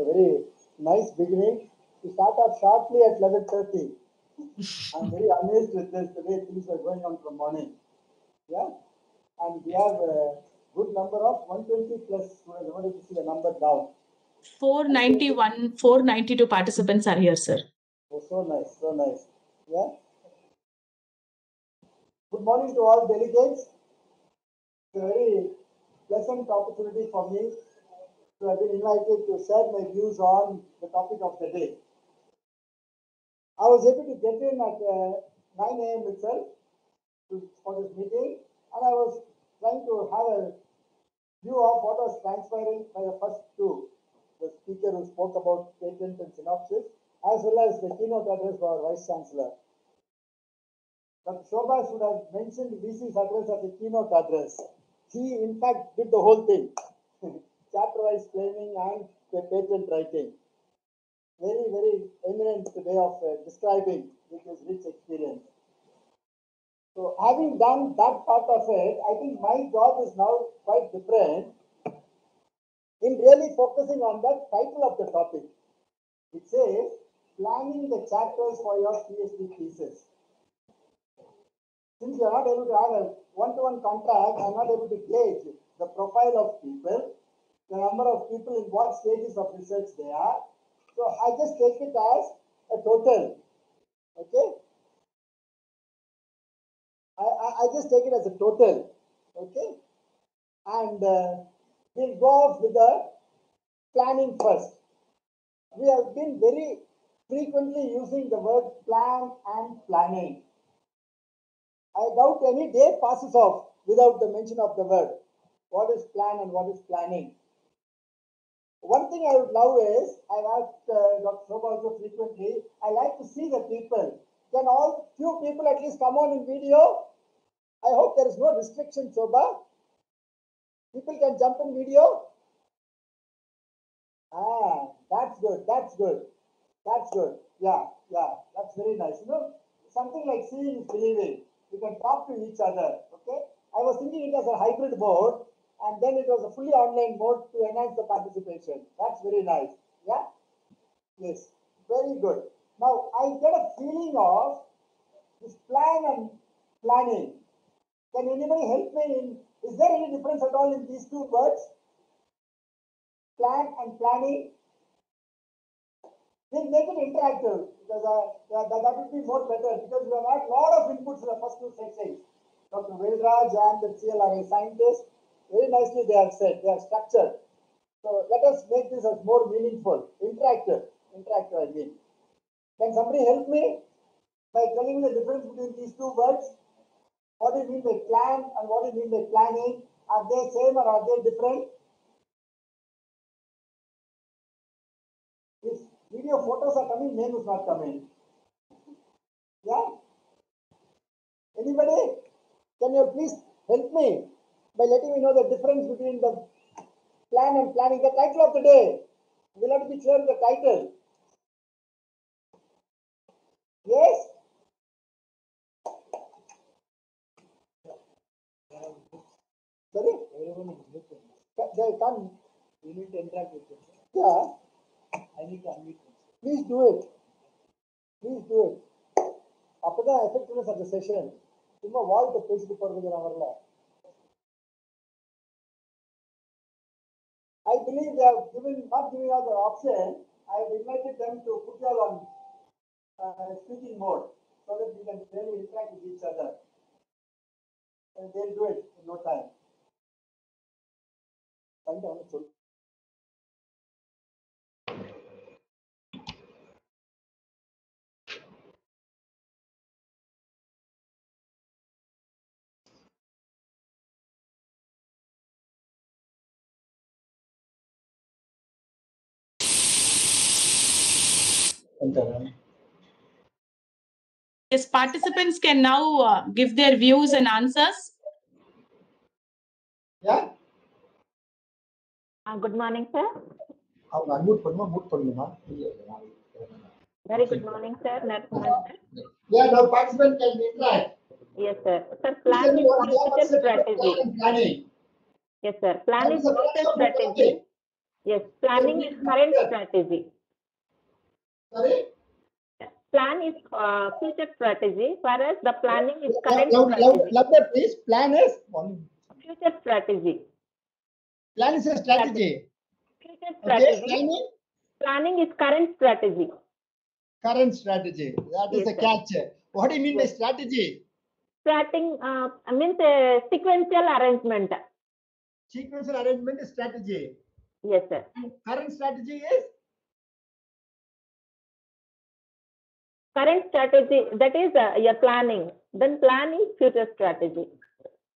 a very nice beginning. We start off sharply at 11.30. I'm very amazed with this, the way things are going on from morning. Yeah? And we have a good number of 120 plus students. I wanted to see the number down. 491, 492 participants are here, sir. Oh, so nice, so nice. Yeah? Good morning to all delegates. It's a very pleasant opportunity for me to have been invited to share my views on the topic of the day. I was able to get in at uh, 9 a.m. itself to, for this meeting, and I was trying to have a view of what was transpiring by the first two, the speaker who spoke about patent and synopsis, as well as the keynote address by our Vice Chancellor. Dr. Shobha should have mentioned VC's address as a keynote address. He, in fact, did the whole thing chapter wise claiming and patent writing. Very, very eminent way of uh, describing with his rich experience. So, having done that part of it, I think my job is now quite different in really focusing on the title of the topic. It says, planning the chapters for your PhD thesis. Since you are not able to have a one-to-one contact, I am not able to gauge the profile of people, the number of people in what stages of research they are. So I just take it as a total. Okay? I, I, I just take it as a total. Okay? And uh, we'll go off with the planning first. We have been very frequently using the word plan and planning. I doubt any day passes off without the mention of the word. What is plan and what is planning? One thing I would love is, I've asked uh, Dr. Shobha also frequently, I like to see the people. Can all few people at least come on in video? I hope there is no restriction, Shobha. People can jump in video. Ah, that's good, that's good, that's good. Yeah, yeah, that's very nice. You know, something like seeing is believing. You can talk to each other, okay? I was thinking it as a hybrid mode, and then it was a fully online mode to enhance the participation. That's very nice. Yeah? Yes, very good. Now, I get a feeling of this plan and planning. Can anybody help me in, is there any difference at all in these two words? Plan and planning? We'll make it interactive because uh, that, that would be more better because we have had a lot of inputs in the first two sections. Dr. Velraj and the CLRA scientists very nicely they have said, they are structured. So let us make this as more meaningful, interactive, interactive I mean. Can somebody help me by telling me the difference between these two words? What do you mean by plan and what do you mean by planning? Are they same or are they different? If video photos are coming, name is not coming. Yeah? Anybody? Can you please help me? by letting me know the difference between the plan and planning. The title of the day. We'll have to be clear with the title. Yes? Sorry? Everyone is looking. They can't. You need to interact with them. Yeah. I need to unmute them. Please do it. Please do it. அப்பதான் effectiveness of the session சும்மா வாழ்க்கை பேசிட்டு போறதுக்கு நான் வரல I believe they have given, not giving us the option. I have invited them to put you all on uh, speaking mode so that we can really interact with each other. And they'll do it in no time. Yes, participants can now uh, give their views and answers. Yeah. Uh, good morning, sir. Very good morning, sir. Yeah, the participant can reply. Yes, sir. Sir, plan is future strategy. Yes, sir. Plan is future strategy. Yes, planning is current strategy. Sorry? Plan is uh, future strategy, whereas the planning is current loud, strategy. louder, please. Plan is. Future strategy. Plan is a strategy. Future Okay, strategy. planning, Planning is current strategy. current strategy. That is Yes, a sir. catch. What do you mean by Yes. strategy? Starting uh, means a sequential arrangement. Sequential arrangement is strategy. Yes, sir. Current strategy is Current strategy, that is uh, your planning. Then planning future strategy.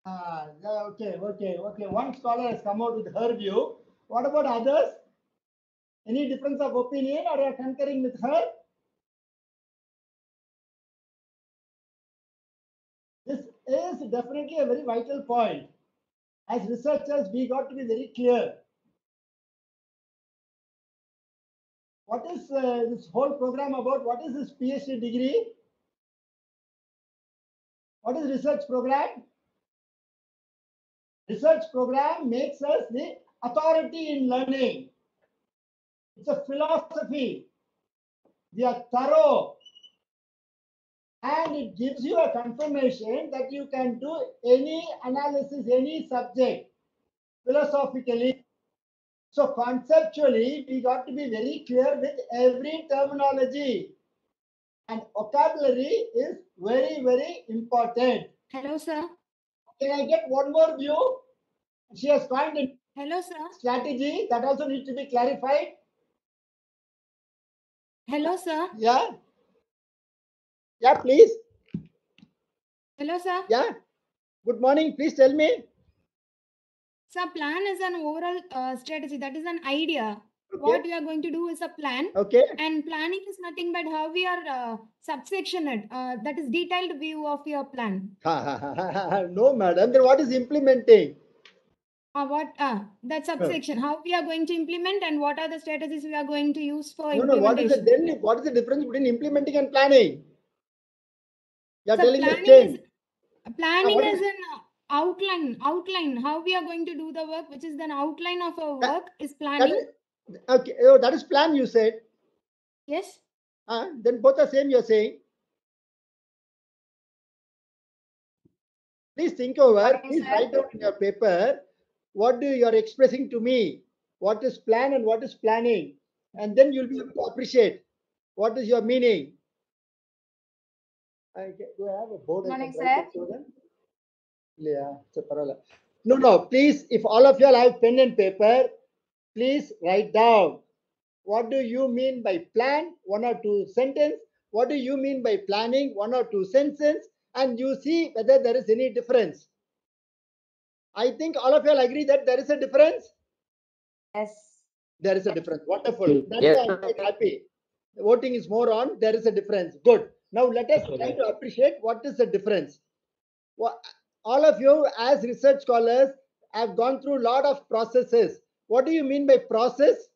Ah, okay, okay, okay. One scholar has come out with her view. What about others? Any difference of opinion or you are concurring with her? This is definitely a very vital point. As researchers, we got to be very clear. What is uh, this whole program about? What is this PhD degree? What is research program? research program makes us the authority in learning. It's a philosophy. We are thorough. And it gives you a confirmation that you can do any analysis, any subject philosophically. So conceptually, we got to be very clear with every terminology. And vocabulary is very, very important. Hello, sir. Can I get one more view? She has coined a Hello, sir. strategy that also needs to be clarified. Hello, sir. Yeah. Yeah, please. Hello, sir. Yeah. Good morning. Please tell me. Sir, plan is an overall uh, strategy. That is an idea. What Okay. we are going to do is a plan. Okay. And planning is nothing but how we are uh, subsectioned. Uh, that is detailed view of your plan. no, madam. Then what is implementing? Uh, what uh, that subsection, how we are going to implement and what are the strategies we are going to use for No, no. What is the then? What is the difference between implementing and planning? You are So telling planning is planning what is is- an uh, outline, outline, how we are going to do the work, which is an outline of our That- work is planning. is, okay. Oh, that is plan. You said. Yes. Uh, then both are same. You are saying. Please think over. Morning, Please sir. write down in your paper what do you are expressing to me. What is plan and what is planning, and then you'll be able to appreciate what is your meaning. I do I have a board? Morning, sir. It so then? Yeah, it's a parallel. No, no. Please, if all of you all have pen and paper, please write down. What do you mean by plan? One or two sentence. What do you mean by planning? One or two sentences. And you see whether there is any difference. I think all of you all agree that there is a difference. Yes. There is a difference. Wonderful. That's Yes, why I'm quite happy. The voting is more on. There is a difference. Good. Now let us try to appreciate what is the difference all of you as research scholars have gone through a lot of processes. What do you mean by process?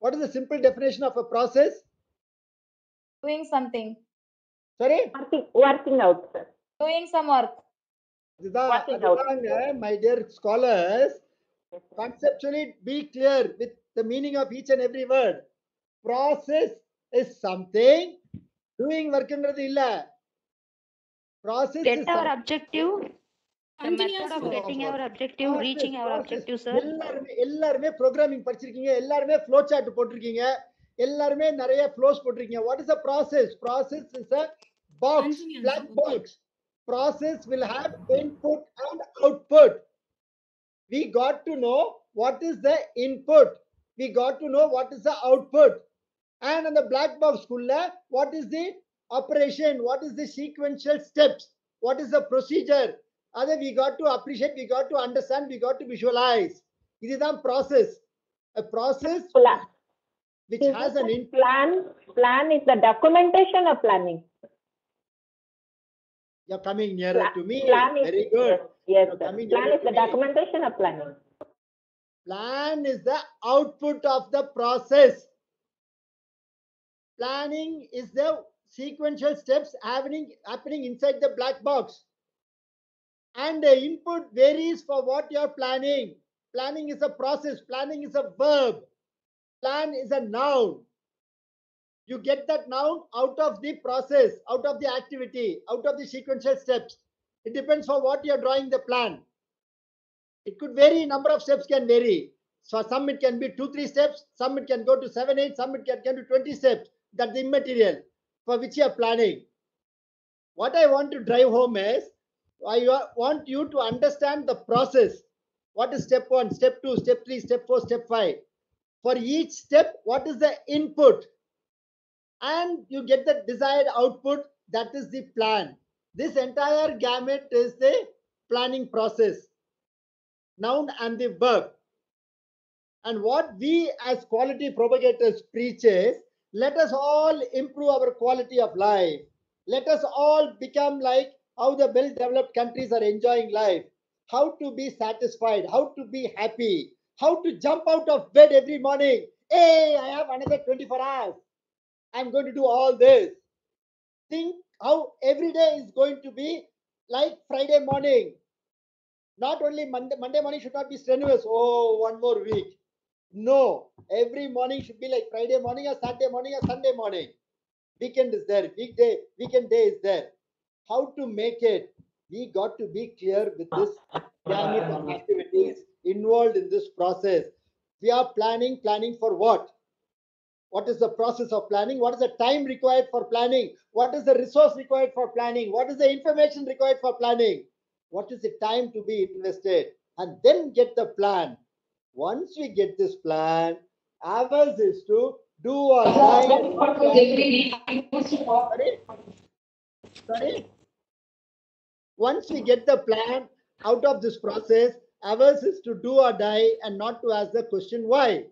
What is the simple definition of a process? Doing something. Sorry? Working, working out. Doing some work. Adhidha, my dear scholars, conceptually be clear with the meaning of each and every word. Process is something. Doing work Process is get our some- objective. எல்லாருமே எல்லாருமே programming படிச்சிருக்கீங்க எல்லாருமே flow chart போட்டிருக்கீங்க எல்லாருமே நிறைய flows போட்டிருக்கீங்க what is a process process is a box block. Box process will have input and output we got to know what is the input we got to know what is the output and in the black box kulla what is the operation what is the sequential steps what is the procedure other we got to appreciate we got to understand we got to visualize this is the process a process Plan. which Is has an a input Plan, plan is the documentation of planning. you're coming nearer Pla- to me Plan is, very good yes, yes, Plan is the me. documentation of planning. Plan is the output of the process. Planning is the sequential steps happening, happening inside the black box. And the input varies for what you're planning. Planning is a process. Planning is a verb. Plan is a noun. You get that noun out of the process, out of the activity, out of the sequential steps. It depends on what you're drawing the plan. It could vary, number of steps can vary. So some it can be two, three steps, some it can go to seven, eight, some it can go to 20 steps. That's the immaterial for which you are planning. What I want to drive home is I want you to understand the process. What is step one, step two, step three, step four, step five? For each step, what is the input? And you get the desired output. That is the plan. This entire gamut is the planning process. Noun and the verb. And what we as quality propagators preach is let us all improve our quality of life. Let us all become like how the well developed countries are enjoying life, how to be satisfied, how to be happy, how to jump out of bed every morning. Hey, I have another 24 hours. I'm going to do all this. Think how every day is going to be like Friday morning. Not only Monday, Monday morning should not be strenuous. Oh, one more week. No, every morning should be like Friday morning or Saturday morning or Sunday morning. Weekend is there, weekday, weekend day is there. How to make it? We got to be clear with this of activities involved in this process. We are planning, planning for what? What is the process of planning? What is the time required for planning? What is the resource required for planning? What is the information required for planning? What is the time to be invested? And then get the plan. Once we get this plan, ours is to do or die. Sorry? Sorry? Once we get the plan out of this process, ours is to do or die and not to ask the question why.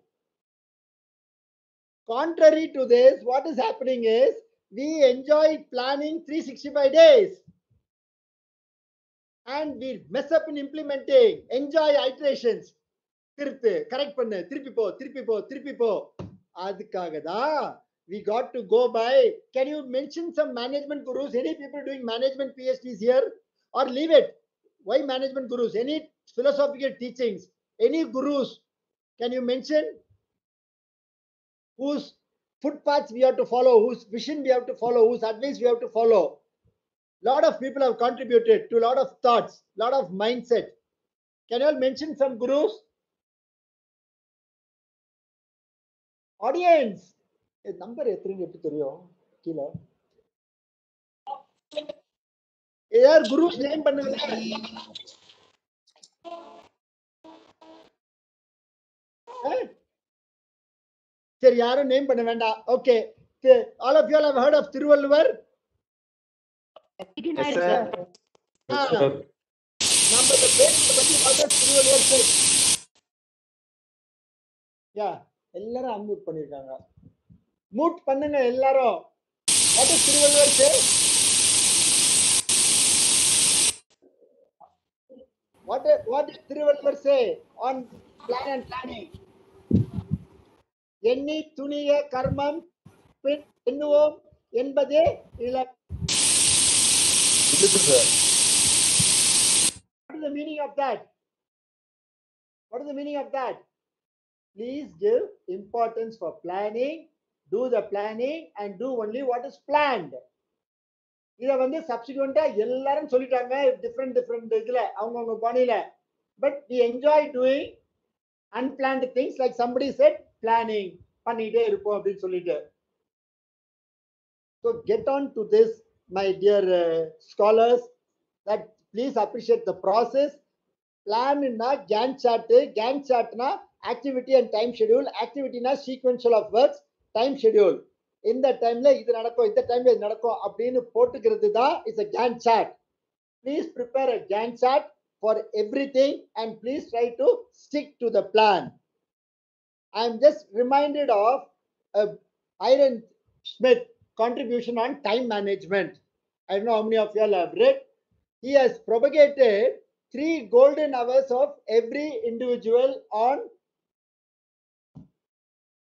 Contrary to this, what is happening is we enjoy planning 365 days and we mess up in implementing, enjoy iterations. திருப்பு correct பண்ணு திருப்பி போ திருப்பி போ திருப்பி போ அதுக்காக தான் we got to go by can you mention some management gurus any people doing management phds here or leave it why management gurus any philosophical teachings any gurus can you mention whose footpaths we have to follow whose vision we have to follow whose advice we have to follow lot of people have contributed to a lot of thoughts lot of mindset can you all mention some gurus Audience. Number எத்தனைன்னு எப்படி தெரியும்? கீழே. ஏதாவது cruise name பண்ணுங்க. சரி யாரும் name பண்ண வேண்டாம். Okay all of you have heard of Thiruvalluvar. நம்ம திருவள்ளுவர் யா எல்லாரும் அன்மியூட் பண்ணிருக்காங்க. மூட் பண்ணுங்க எல்லாரும். What is Thiruvalluvar sir what is, what did Thiruvalluvar say on plan and planning எண்ணி துணிய கர்மம் பின் எண்ணுவோம் என்பதே இல இழுக்கு sir What is the meaning of that? What is the meaning of that? Please give importance for planning, do the planning, and do only what is planned. இத வந்து சப்சிக்வெண்டா எல்லாரும் சொல்லிட்டாங்க டிஃப்ரெண்ட் டிஃப்ரெண்ட் இதுல அவங்கவுங்க பாணியில but we enjoy doing unplanned things like somebody said planning பண்ணிட்டே இருப்போம் அப்படின்னு சொல்லிட்டு so get on to this my dear scholars that please appreciate the process. Plan in a Gantt chart, Gantt chart na activity and time schedule, activity na sequential of works, time schedule. இந்த டைம்ல இது நடக்கும் இந்த டைம்ல இது நடக்கும் அப்படின்னு போட்டுக்கிறது தான் is a Gantt chart please prepare a Gantt chart for everything and please try to stick to the plan I am just reminded of iron Smith contribution on time management I know how many of you all have read he has propagated three golden hours of every individual on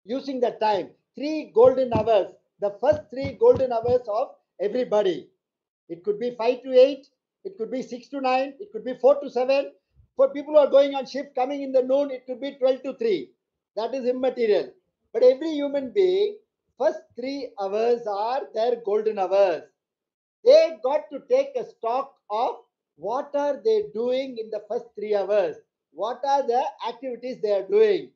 using the time. Three golden hours. The first three golden hours of everybody. It could be five to eight. It could be six to nine. It could be four to seven. For people who are going on shift, coming in the noon, it could be 12 to 3. That is immaterial. But every human being, first three hours are their golden hours. They got to take a stock of what are they doing in the first three hours. What are the activities they are doing?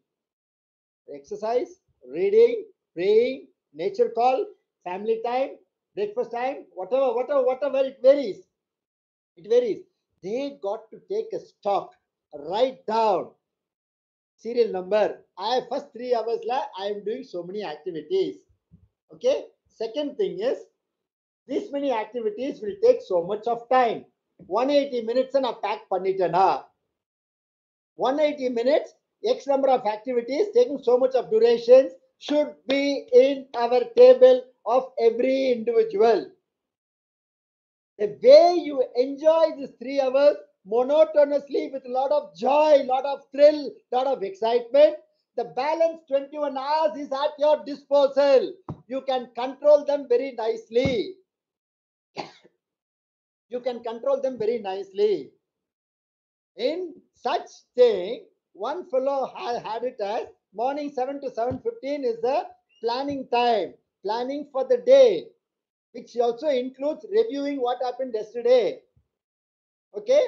Exercise, reading, praying, nature call, family time, breakfast time, whatever, whatever, whatever, it varies. It varies. They got to take a stock, write down serial number. I first three hours la I am doing so many activities. Okay. Second thing is this many activities will take so much of time. 180 minutes and pack பண்ணிட்டேனா 180 minutes X number of activities taking so much of durations should be in our table of every individual. The way you enjoy these three hours monotonously with a lot of joy, lot of thrill, lot of excitement, the balance 21 hours is at your disposal. You can control them very nicely. you can control them very nicely. In such thing, one fellow had, had it as morning 7 to 7.15 is the planning time, planning for the day, which also includes reviewing what happened yesterday. Okay?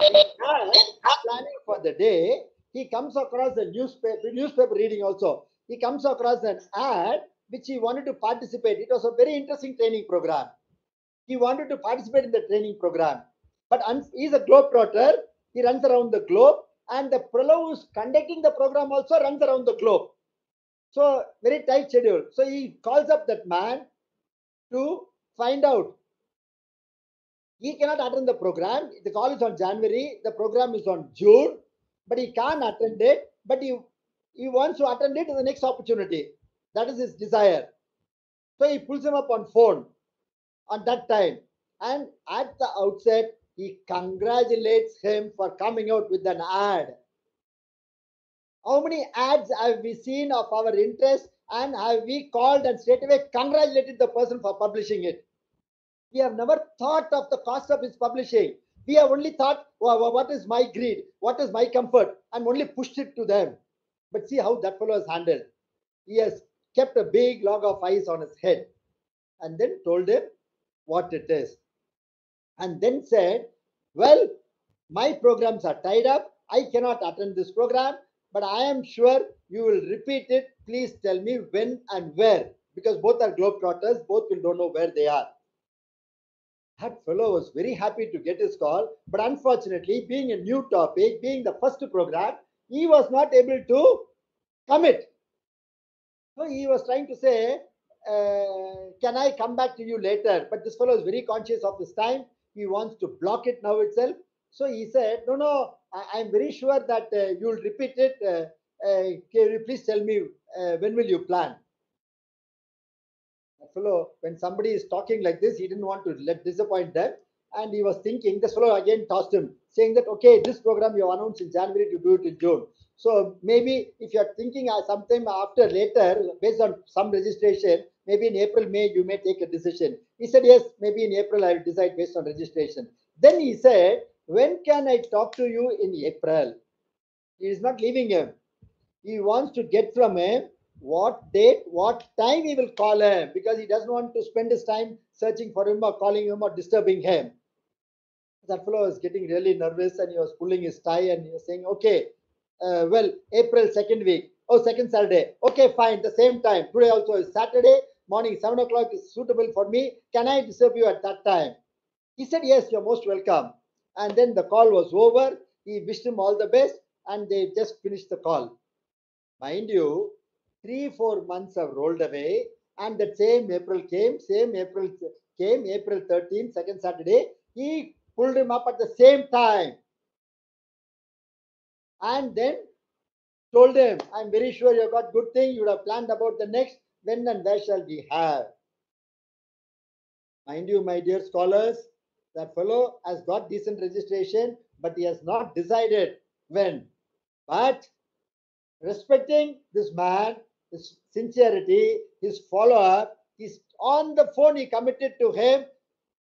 In planning for the day, he comes across the newspaper, newspaper reading also. He comes across an ad which he wanted to participate. It was a very interesting training program. He wanted to participate in the training program. But he's a globetrotter. He runs around the globe. And the fellow who's conducting the program also runs around the globe. So, very tight schedule. So, he calls up that man to find out. He cannot attend the program. The call is on January. The program is on June. But he can't attend it. But he, he wants to attend it in the next opportunity. That is his desire. So, he pulls him up on phone on that time. And at the outset, he congratulates him for coming out with an ad. How many ads have we seen of our interest and have we called and straight away congratulated the person for publishing it? We have never thought of the cost of his publishing. We have only thought, "Wha- wha- what is my greed? What is my comfort? And only pushed it to them. But see how that fellow has handled. He has kept a big log of ice on his head and then told him what it is. And then said, Well, my programs are tied up. I cannot attend this program, but I am sure you will repeat it. Please tell me when and where, because both are globetrotters, both will don't know where they are. That fellow was very happy to get his call, but unfortunately, being a new topic, being the first program, he was not able to commit. So he was trying to say, uh, Can I come back to you later? But this fellow is very conscious of his time. He wants to block it now itself. So he said, No, no, I, am very sure that uh, you'll repeat it. Uh, uh, can you please tell me uh, when will you plan? Fellow, when somebody is talking like this, he didn't want to let disappoint them. And he was thinking, this fellow again tossed him, saying that, okay, this program you announced in January, to do it in June. So maybe if you're thinking uh, sometime after later, based on some registration, maybe in April, May, you may take a decision. He said, yes, maybe in April, I will decide based on registration. Then he said, when can I talk to you in April? He is not leaving him. He wants to get from him what date, what time he will call him because he doesn't want to spend his time searching for him or calling him or disturbing him. That fellow was getting really nervous and he was pulling his tie and he was saying, okay, uh, well, April second week. Oh, second Saturday. Okay, fine. The same time. Today also is Saturday. Morning, 7 o'clock is suitable for me. Can I disturb you at that time? He said, Yes, you're most welcome. And then the call was over. He wished him all the best and they just finished the call. Mind you, three, four months have rolled away and that same April came, same April came, April 13th, second Saturday. He pulled him up at the same time and then told him, I'm very sure you have got good thing. You would have planned about the next. When and where shall we have? Mind you, my dear scholars, that fellow has got decent registration, but he has not decided when. But respecting this man, his sincerity, his follower, he's on the phone, he committed to him.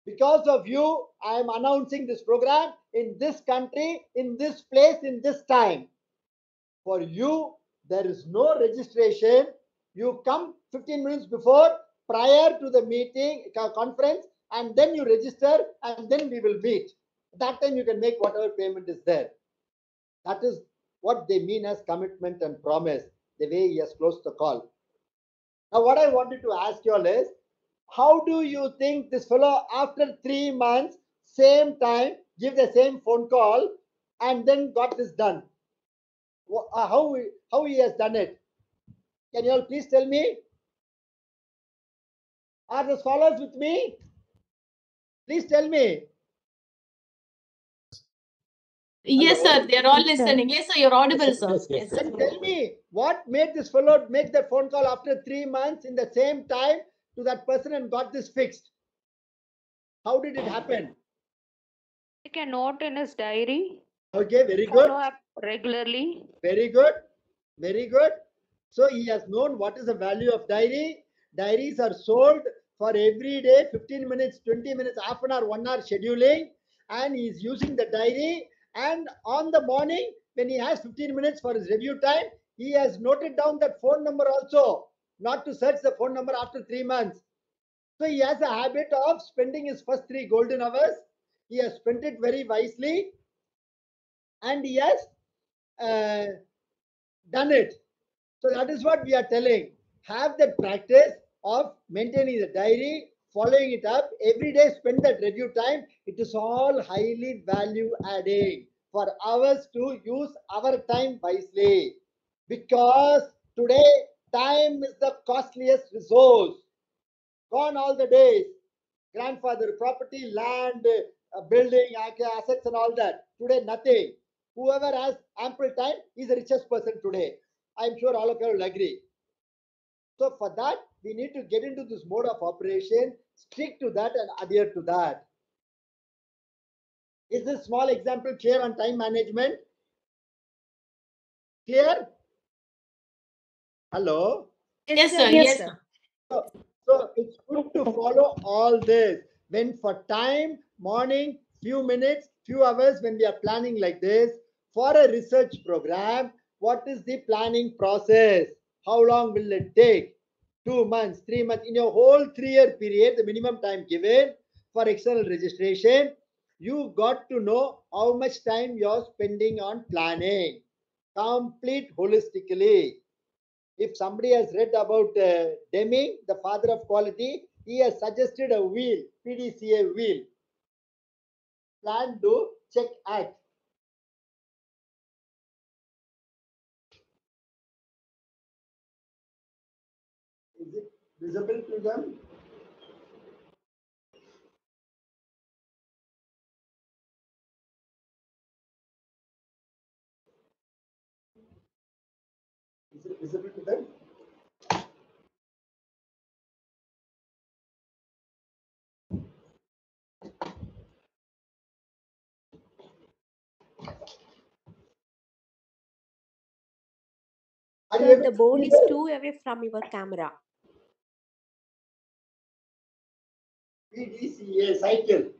Because of you, I am announcing this program in this country, in this place, in this time. For you, there is no registration. You come 15 minutes before, prior to the meeting, conference, and then you register, and then we will meet. That time you can make whatever payment is there. That is what they mean as commitment and promise, the way he has closed the call. Now, what I wanted to ask you all is, how do you think this fellow, after three months, same time, give the same phone call, and then got this done? Uh, How, he- how he has done it? Can you all please tell me? Are the scholars with me? Please tell me. Yes, Hello? sir. They're all listening. Yes, sir. You're audible, sir. Yes, yes, Yes, yes. sir. Tell me what made this fellow make that phone call after three months in the same time to that person and got this fixed? How did it happen? Take a note in his diary. Okay, very good, Follow up regularly. very good, very good. So he has known what is the value of diary. Diaries are sold for every day, 15 minutes, 20 minutes, half an hour, one hour scheduling, and he is using the diary. And on the morning, when he has 15 minutes for his review time, he has noted down that phone number also, not to search the phone number after three months. So he has a habit of spending his first three golden hours. He has spent it very wisely, and he has uh, done it. So that is what we are telling. Have that practice of maintaining the diary, following it up every day. Spend that review time. It is all highly value adding for us to use our time wisely. Because today time is the costliest resource. Gone all the days. Grandfather property, land, uh, building, assets, and all that. Today nothing. Whoever has ample time is the richest person today. I'm sure all of you will agree. So for that, we need to get into this mode of operation, stick to that and adhere to that. Is this small example clear on time management? Clear? Hello? Yes, sir. Yes, sir. So it's good to follow all this. When for time, morning, few minutes, few hours, when we are planning like this, for a research program, what is the planning process? How long will it take? Two months, three months. In your whole three-year period, the minimum time given for external registration, you got to know how much time you're spending on planning. Complete holistically if somebody has read about uh, Deming, the father of quality, he has suggested a wheel, PDCA wheel. Plan, do, check, act. Is it visible to them? Is it visible to them? Sir, the to board see is that? too away from your camera. PDCA cycle.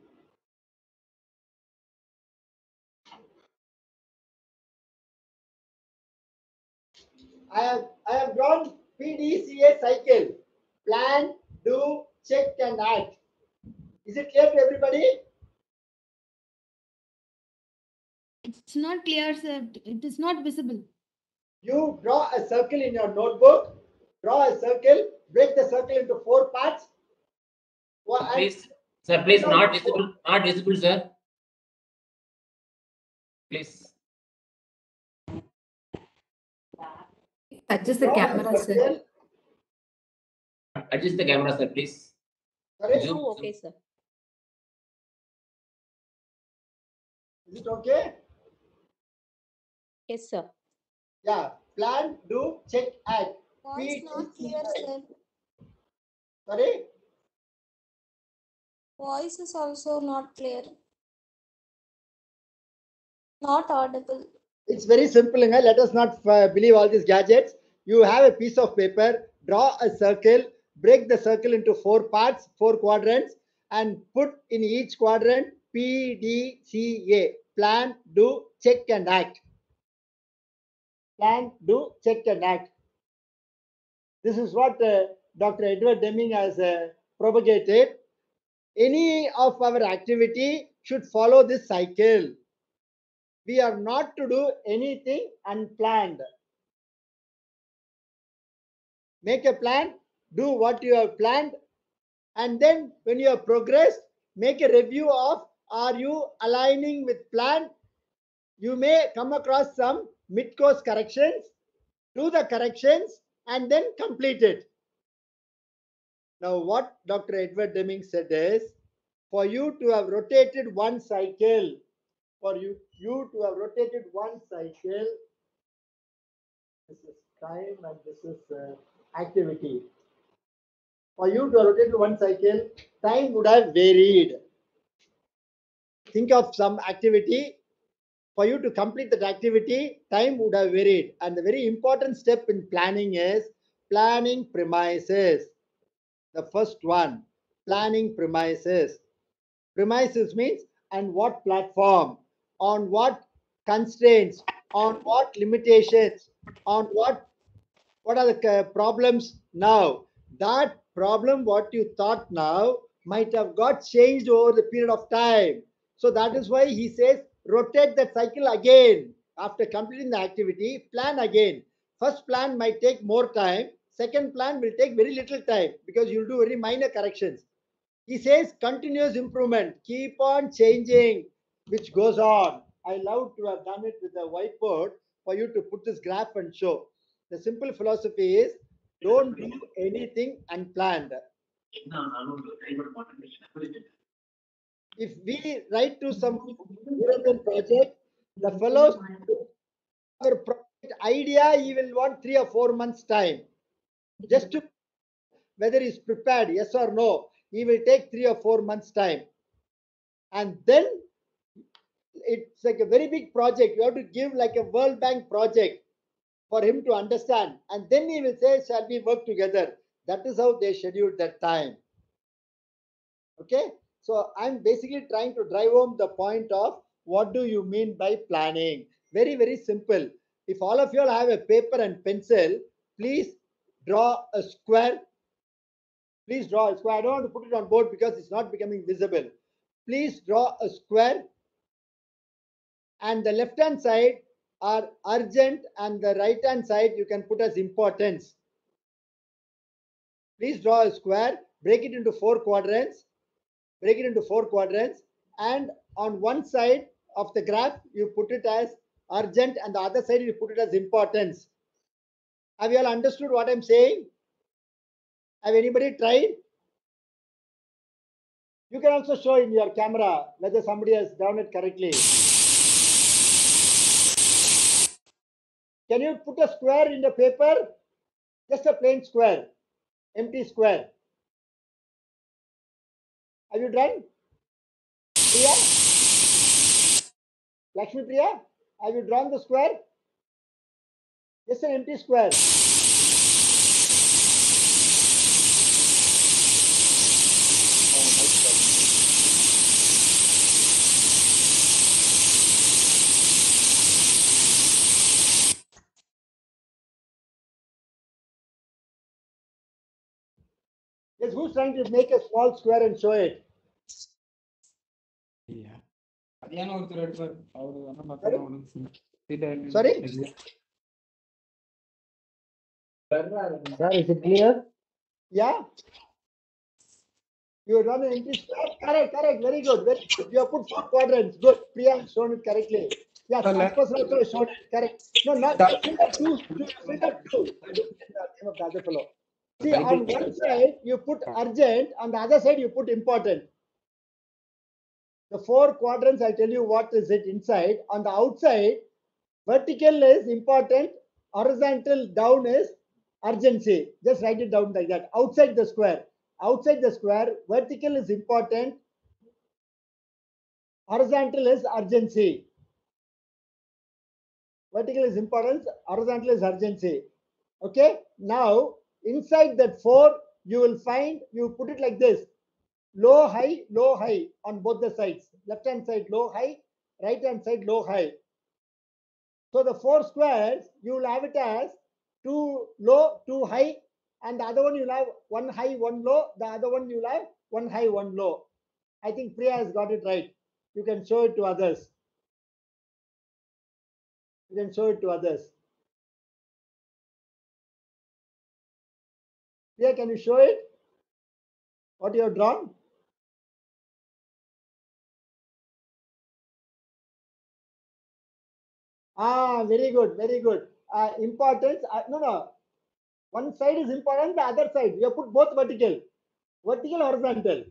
I have I have drawn PDCA cycle. Plan, do, check, and act. Is it clear to everybody? It's not clear, sir. It is not visible. You draw a circle in your notebook. Draw a circle. Break the circle into four parts. Wha- and- Please, sir, please not visible, not visible, sir. Please. Adjust the draw camera, sir. circle. Adjust the camera, sir, please. Sorry, Zoom. Oh, okay, sir. is it okay? Yes, sir. Yeah. Plan, do, check, act. Voice not clear, sir. Sorry. Voice is also not clear. Not audible. It's very simple. Inga. Let us not uh, believe all these gadgets. You have a piece of paper, draw a circle, break the circle into four parts, four quadrants, and put in each quadrant PDCA, plan, do, check and act. Plan, do, check and act. This is what uh, Dr. Edward Deming has uh, propagated. Any of our activity should follow this cycle. We are not to do anything unplanned. Make a plan, do what you have planned, and then when you have progressed, make a review of are you aligning with plan? You may come across some mid-course corrections, do the corrections, and then complete it. Now, what Dr. Edward Deming said is, for you to have rotated one cycle, for you, you to have rotated one cycle, this is time and this is uh, activity. For you to have rotated one cycle, time would have varied. Think of some activity. For you to complete that activity, time would have varied. And the very important step in planning is planning premises. The first one, planning premises. Premises means and what platform, on what constraints, on what limitations, on what what are the problems now. That problem, what you thought now, might have got changed over the period of time. So that is why he says rotate that cycle again after completing the activity. Plan again. First plan might take more time. Second plan will take very little time because you'll do very minor corrections. He says continuous improvement, keep on changing, which goes on. I love to have done it with a whiteboard for you to put this graph and show. The simple philosophy is don't do anything unplanned. If we write to some European project, the fellows our project idea, he will want three or four months time. Just to whether he's prepared, yes or no, he will take three or four months time. And then it's like a very big project. You have to give like a World Bank project for him to understand. And then he will say, Shall we work together? That is how they scheduled that time. Okay. So I'm basically trying to drive home the point of what do you mean by planning? Very, very simple. If all of you all have a paper and pencil, please draw a square. Please draw a square. I don't want to put it on board because it's not becoming visible. Please draw a square. And the left hand side are urgent and the right hand side you can put as importance. Please draw a square, break it into four quadrants, break it into four quadrants, and on one side of the graph you put it as urgent and the other side you put it as importance. Have you all understood what I'm saying? Have anybody tried? You can also show in your camera whether somebody has done it correctly. Can you put a square in the paper? Just a plain square, empty square. Have you done? Priya? Lakshmi Priya? Have you drawn the square? Just an empty square. Yes, who's trying to make a small square and show it? ಅದೇನೋ ಓದ್ತಾರೆ sir ಅವರು ನಮ್ಮ ಮಾತಾಡೋಣ ಸಾರಿ Sir, is it clear? Yeah. You run an English. Correct, correct. Very good. Very good. You have put four quadrants. Good. Priya shown it correctly. Yeah, so Sanskrit also shown it correct. No, not that. Filter two. Filter two. I don't get the name of the other fellow. See, on one side you put urgent, on the other side you put important. The four quadrants, I'll tell you what is it inside. On the outside, vertical is important, horizontal down is urgency. Just write it down like that. Outside the square. Outside the square, vertical is important, horizontal is urgency. Vertical is importance, horizontal is urgency. Okay. Now, inside that four, you will find, you put it like this low, high, low, high on both the sides. Left hand side, low, high. right hand side low high. So the four squares, you will have it as two low, two high, and the other one you'll have one high, one low, the other one you'll have one high, one low. I think Priya has got it right. You can show it to others. You can show it to others. Priya, can you show it? What you have drawn? Ah, very good, very good. Uh, importance, uh, no, no. One side is important, the other side. You have put both vertical. Vertical, horizontal.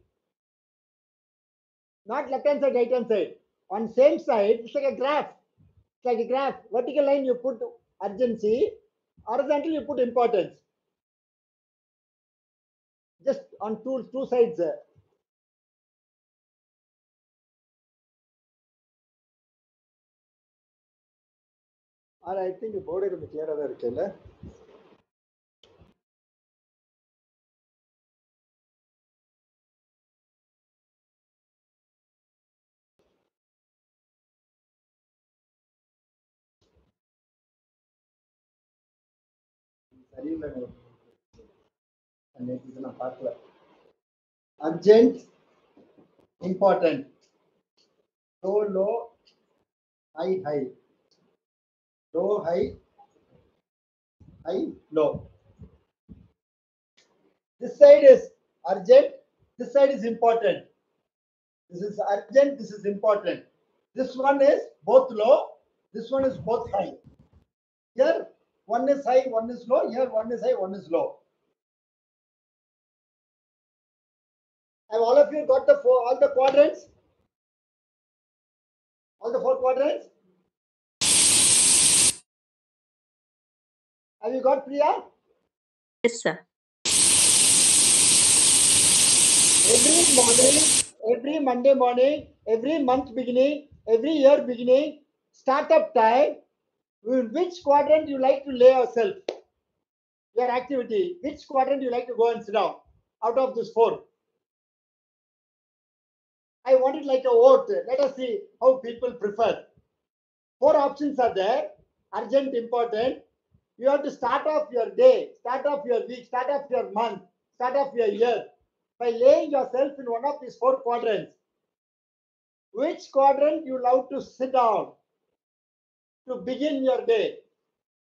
Not left hand side, right hand side. On same side, it's like a graph. It's like a graph. Vertical line, you put urgency. Horizontal, you put importance. Just on two, two sides. uh, ஆனா I think board கொஞ்சம் கிளியரா தான் இருக்குல்ல சரியில்லை நேற்று நான் பார்க்கல. Urgent important low low high high low, high, high, low. This side is urgent, this side is important. This is urgent, this is important. This one is both low, this one is both high. Here, one is high, one is low, here one is high, one is low. Have all of you got the four, all the quadrants? All the four quadrants? Have you got Priya? Yes, sir. Every morning, every Monday morning, every month beginning, every year beginning, startup time, in which quadrant you like to lay yourself? Your activity, which quadrant you like to go and sit down out of this four? I want it like a vote. Let us see how people prefer. Four options are there urgent, important. You have to start off your day, start off your week, start off your month, start off your year by laying yourself in one of these four quadrants. Which quadrant you love to sit down to begin your day,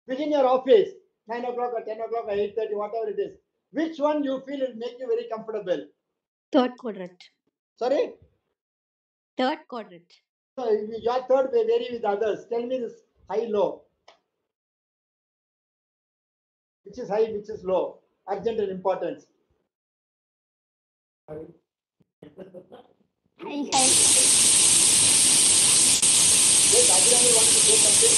begin your office, 9 o'clock or 10 o'clock or 8.30, whatever it is. Which one you feel will make you very comfortable? Third quadrant. Sorry? Third quadrant. So your third may vary with others. Tell me this high, low. Which is high, which is low? Urgent and important. Hi, hi. Yes, Abhirami wanted to say something.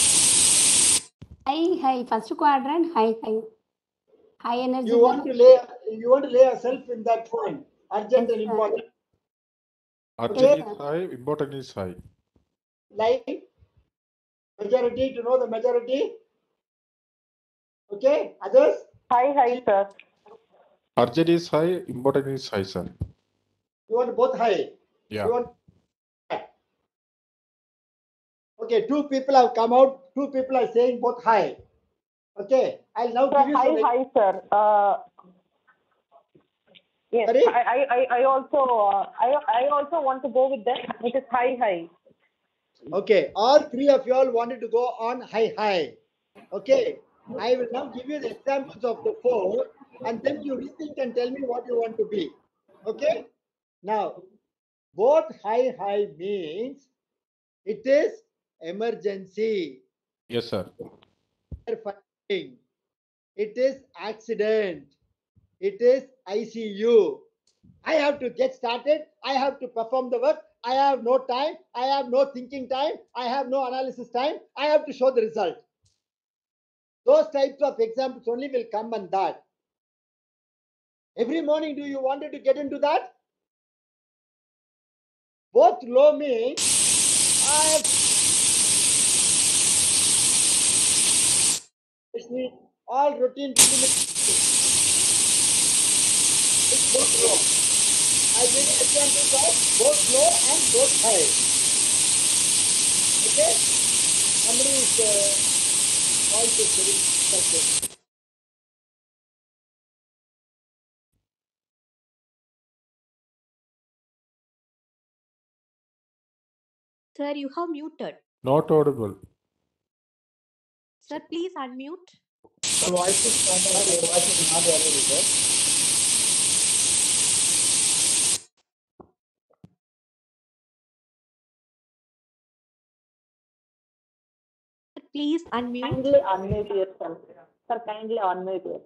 Hi, hi. First quadrant, high, high. High energy. You want to lay you want to lay yourself in that point. Urgent and Yes, sir. important. Urgent is high, important is high. Like majority to know the majority. Okay, others? Hi, hi, sir. Urgent is high, important is high, sir. You want both high. Yeah. You want Okay, two people have come out, two people are saying both high. Okay, I'll now Sir, give you hi, some hi, sir. Uh, yes, Sorry? I, I, I, I also, uh, I, I also want to go with that. It is high, high. Okay, all three of you all wanted to go on high high. Okay, I will now give you the examples of the four and then you rethink and tell me what you want to be. Okay, now both high high means it is emergency, Yes, sir. firefighting, it is accident, it is ICU. I have to get started, I have to perform the work, I have no time, I have no thinking time, I have no analysis time, I have to show the result. Those types of examples only will come on that. Every morning, do you wanted to get into that? Both low means I have all routine. It's both low. I give examples of both low and both high. Okay? Somebody's uh, voice is very suspect. Sir, you have muted. Not audible. Sir, please unmute. The voice is not voice is not audible, sir. Please unmute. Kindly unmute yourself. Sir, kindly unmute yourself.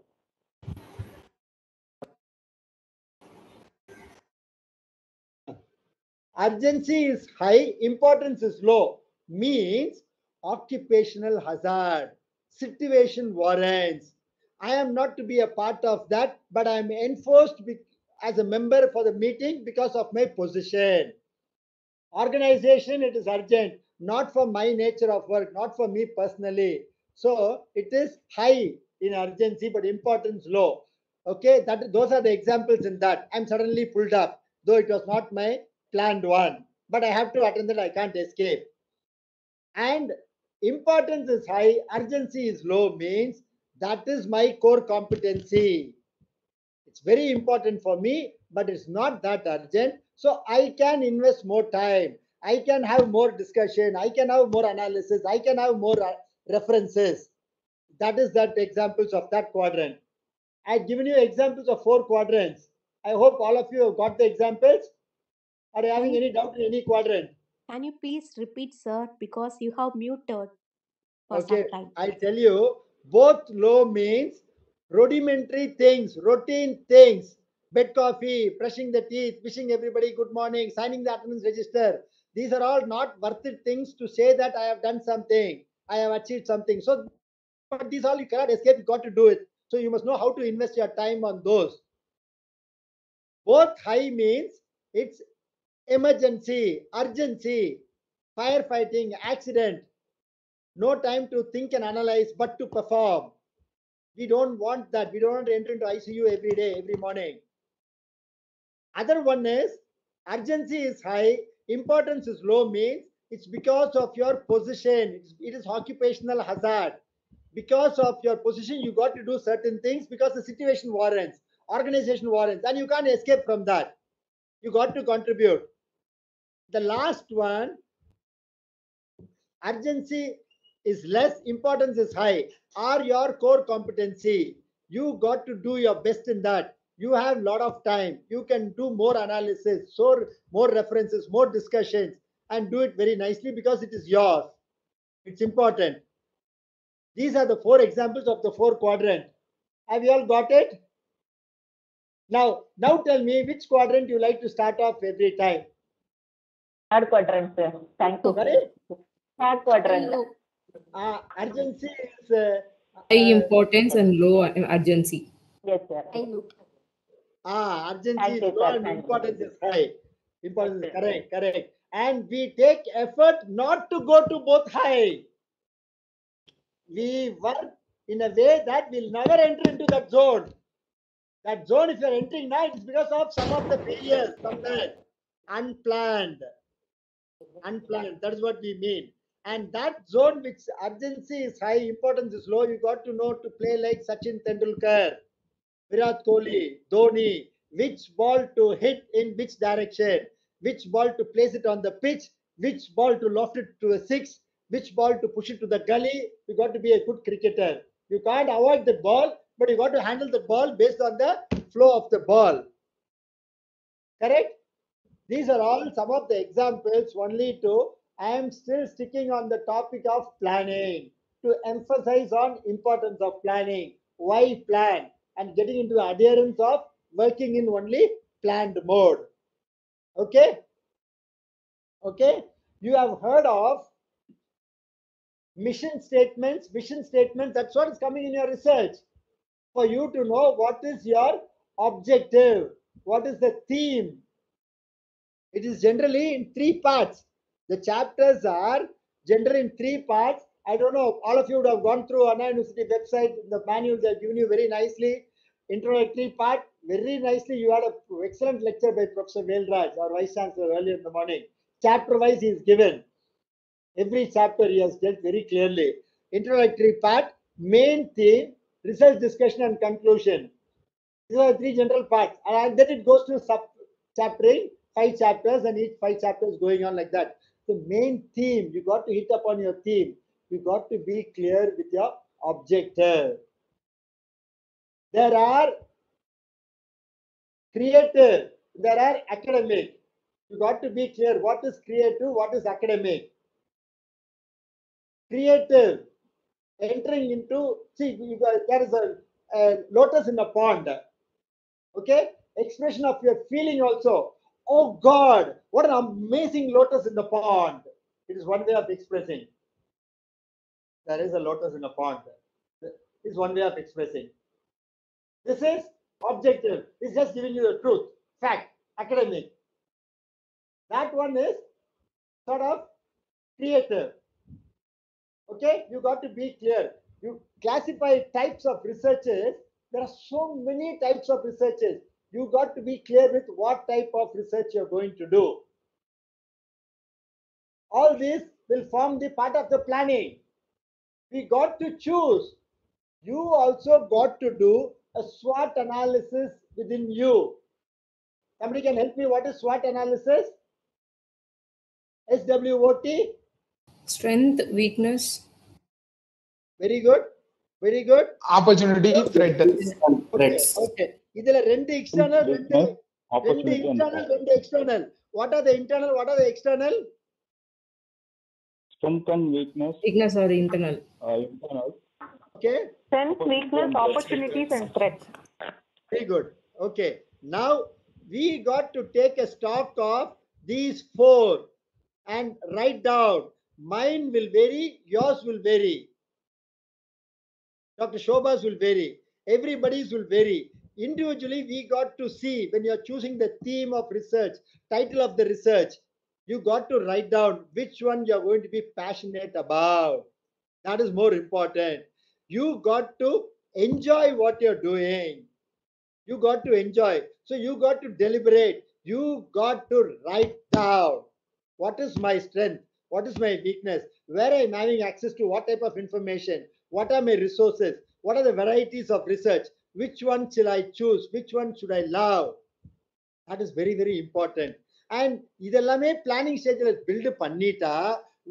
urgency is high, importance is low, means occupational hazard, situation warrants. I am not to be a part of that, but I am enforced as a member for the meeting because of my position. Organization, it is urgent, not for my nature of work, not for me personally. So it is high in urgency, but importance low. Okay, that those are the examples in that. I'm suddenly pulled up, though it was not my planned one, but I have to attend that. I can't escape. And importance is high, urgency is low means that is my core competency. It's very important for me, but it's not that urgent. So I can invest more time. I can have more discussion. I can have more analysis. I can have more uh, references. That is that examples of that quadrant. I've given you examples of four quadrants. I hope all of you have got the examples. Are you having any doubt in any quadrant? Can you please repeat, sir, because you have muted for Okay, some time. I'll tell you, both low means rudimentary things, routine things, bed coffee, brushing the teeth, wishing everybody good morning, signing the attendance register. These are all not worth it things to say that I have done something, I have achieved something. So, but these all you cannot escape, you got to do it. So you must know how to invest your time on those. Both high means it's emergency, urgency, firefighting, accident, no time to think and analyze, but to perform. We don't want that. We don't want to enter into ICU every day, every morning. Other one is urgency is high, importance is low, means it's because of your position. It's, it is occupational hazard. Because of your position, you got to do certain things because the situation warrants, organization warrants, and you can't escape from that. You got to contribute. The last one, urgency is less, importance is high, are your core competency. You got to do your best in that. You have a lot of time. You can do more analysis, so more references, more discussions, and do it very nicely because it is yours. It's important. These are the four examples of the four quadrant. Have you all got it? Now, now tell me which quadrant you like to start off every time. Third quadrant, sir. Thank you. Sorry? Third quadrant. Uh, urgency is uh, High uh, importance and low urgency. Yes, sir. Ah, urgency is you, low sir. and Thank you. importance is high. Importance is correct, correct. And we take effort not to go to both high. We work in a way that will never enter into that zone. That zone, if you're entering now, it's because of some of the failures somewhere. Unplanned. Unplanned. That's what we mean. And that zone which urgency is high, importance is low, you got to know to play like Sachin Tendulkar. Virat Kohli, Dhoni, which ball to hit in which direction, which ball to place it on the pitch, which ball to loft it to a six, which ball to push it to the gully. You got to be a good cricketer. You can't avoid the ball, but you got to handle the ball based on the flow of the ball. Correct? These are all some of the examples only to I am still sticking on the topic of planning to emphasize on importance of planning. Why plan? And getting into the adherence of working in only planned mode. Okay? Okay? You have heard of mission statements, vision statements. That's what is coming in your research. For you to know what is your objective, what is the theme. It is generally in three parts. The chapters are generally in three parts. I don't know, all of you would have gone through Anna University website, the manual they have given you very nicely. Introductory part, very nicely. You had an excellent lecture by Professor Velraj, our Vice Chancellor, earlier in the morning. Chapter wise, he is given. Every chapter he has dealt very clearly. Introductory part, main theme, research discussion and conclusion. These are three general parts. And then it goes to sub chaptering, five chapters, and each five chapters going on like that. The main theme, you got to hit upon your theme. You got to be clear with your objective. There are creative, there are academic. You got to be clear what is creative, what is academic. Creative, entering into, see, got, there is a, a lotus in a pond. Okay, expression of your feeling also. Oh God, what an amazing lotus in the pond. It is one way of expressing. There is a lotus in a pond. This is one way of expressing. This is objective. It's just giving you the truth, fact, academic. That one is sort of creative. Okay, you got to be clear. You classify types of researches. There are so many types of researches. You got to be clear with what type of research you're going to do. All this will form the part of the planning. We got to choose. You also got to do a SWOT analysis within you. Somebody can help me. What is SWOT analysis? SWOT? Strength, weakness. Very good. Very good. Opportunity, threat. Okay. okay. இதுல ரெண்டு external ரெண்டு ரெண்டு opportunity and internal ரெண்டு external what are the internal what are the external strength and weakness? Weakness or internal. uh, internal. Okay. Strengths, weakness, opportunities, and threats. very good. Okay. Now we got to take a stock of these four and write down. Mine will vary yours will vary. Dr shobha's will vary. Everybody's will vary. Individually we got to see when you're choosing the theme of research title of the research you got to write down which one you're going to be passionate about. That is more important. You got to enjoy what you're doing. You got to enjoy. So you got to deliberate. You got to write down what is my strength what is my weakness where i'm having access to what type of information what are my resources what are the varieties of research which one shall i choose which one should i love? That is very very important and இதெல்லாமே planning ஸ்டேஜ்ல build பண்ணிட்டா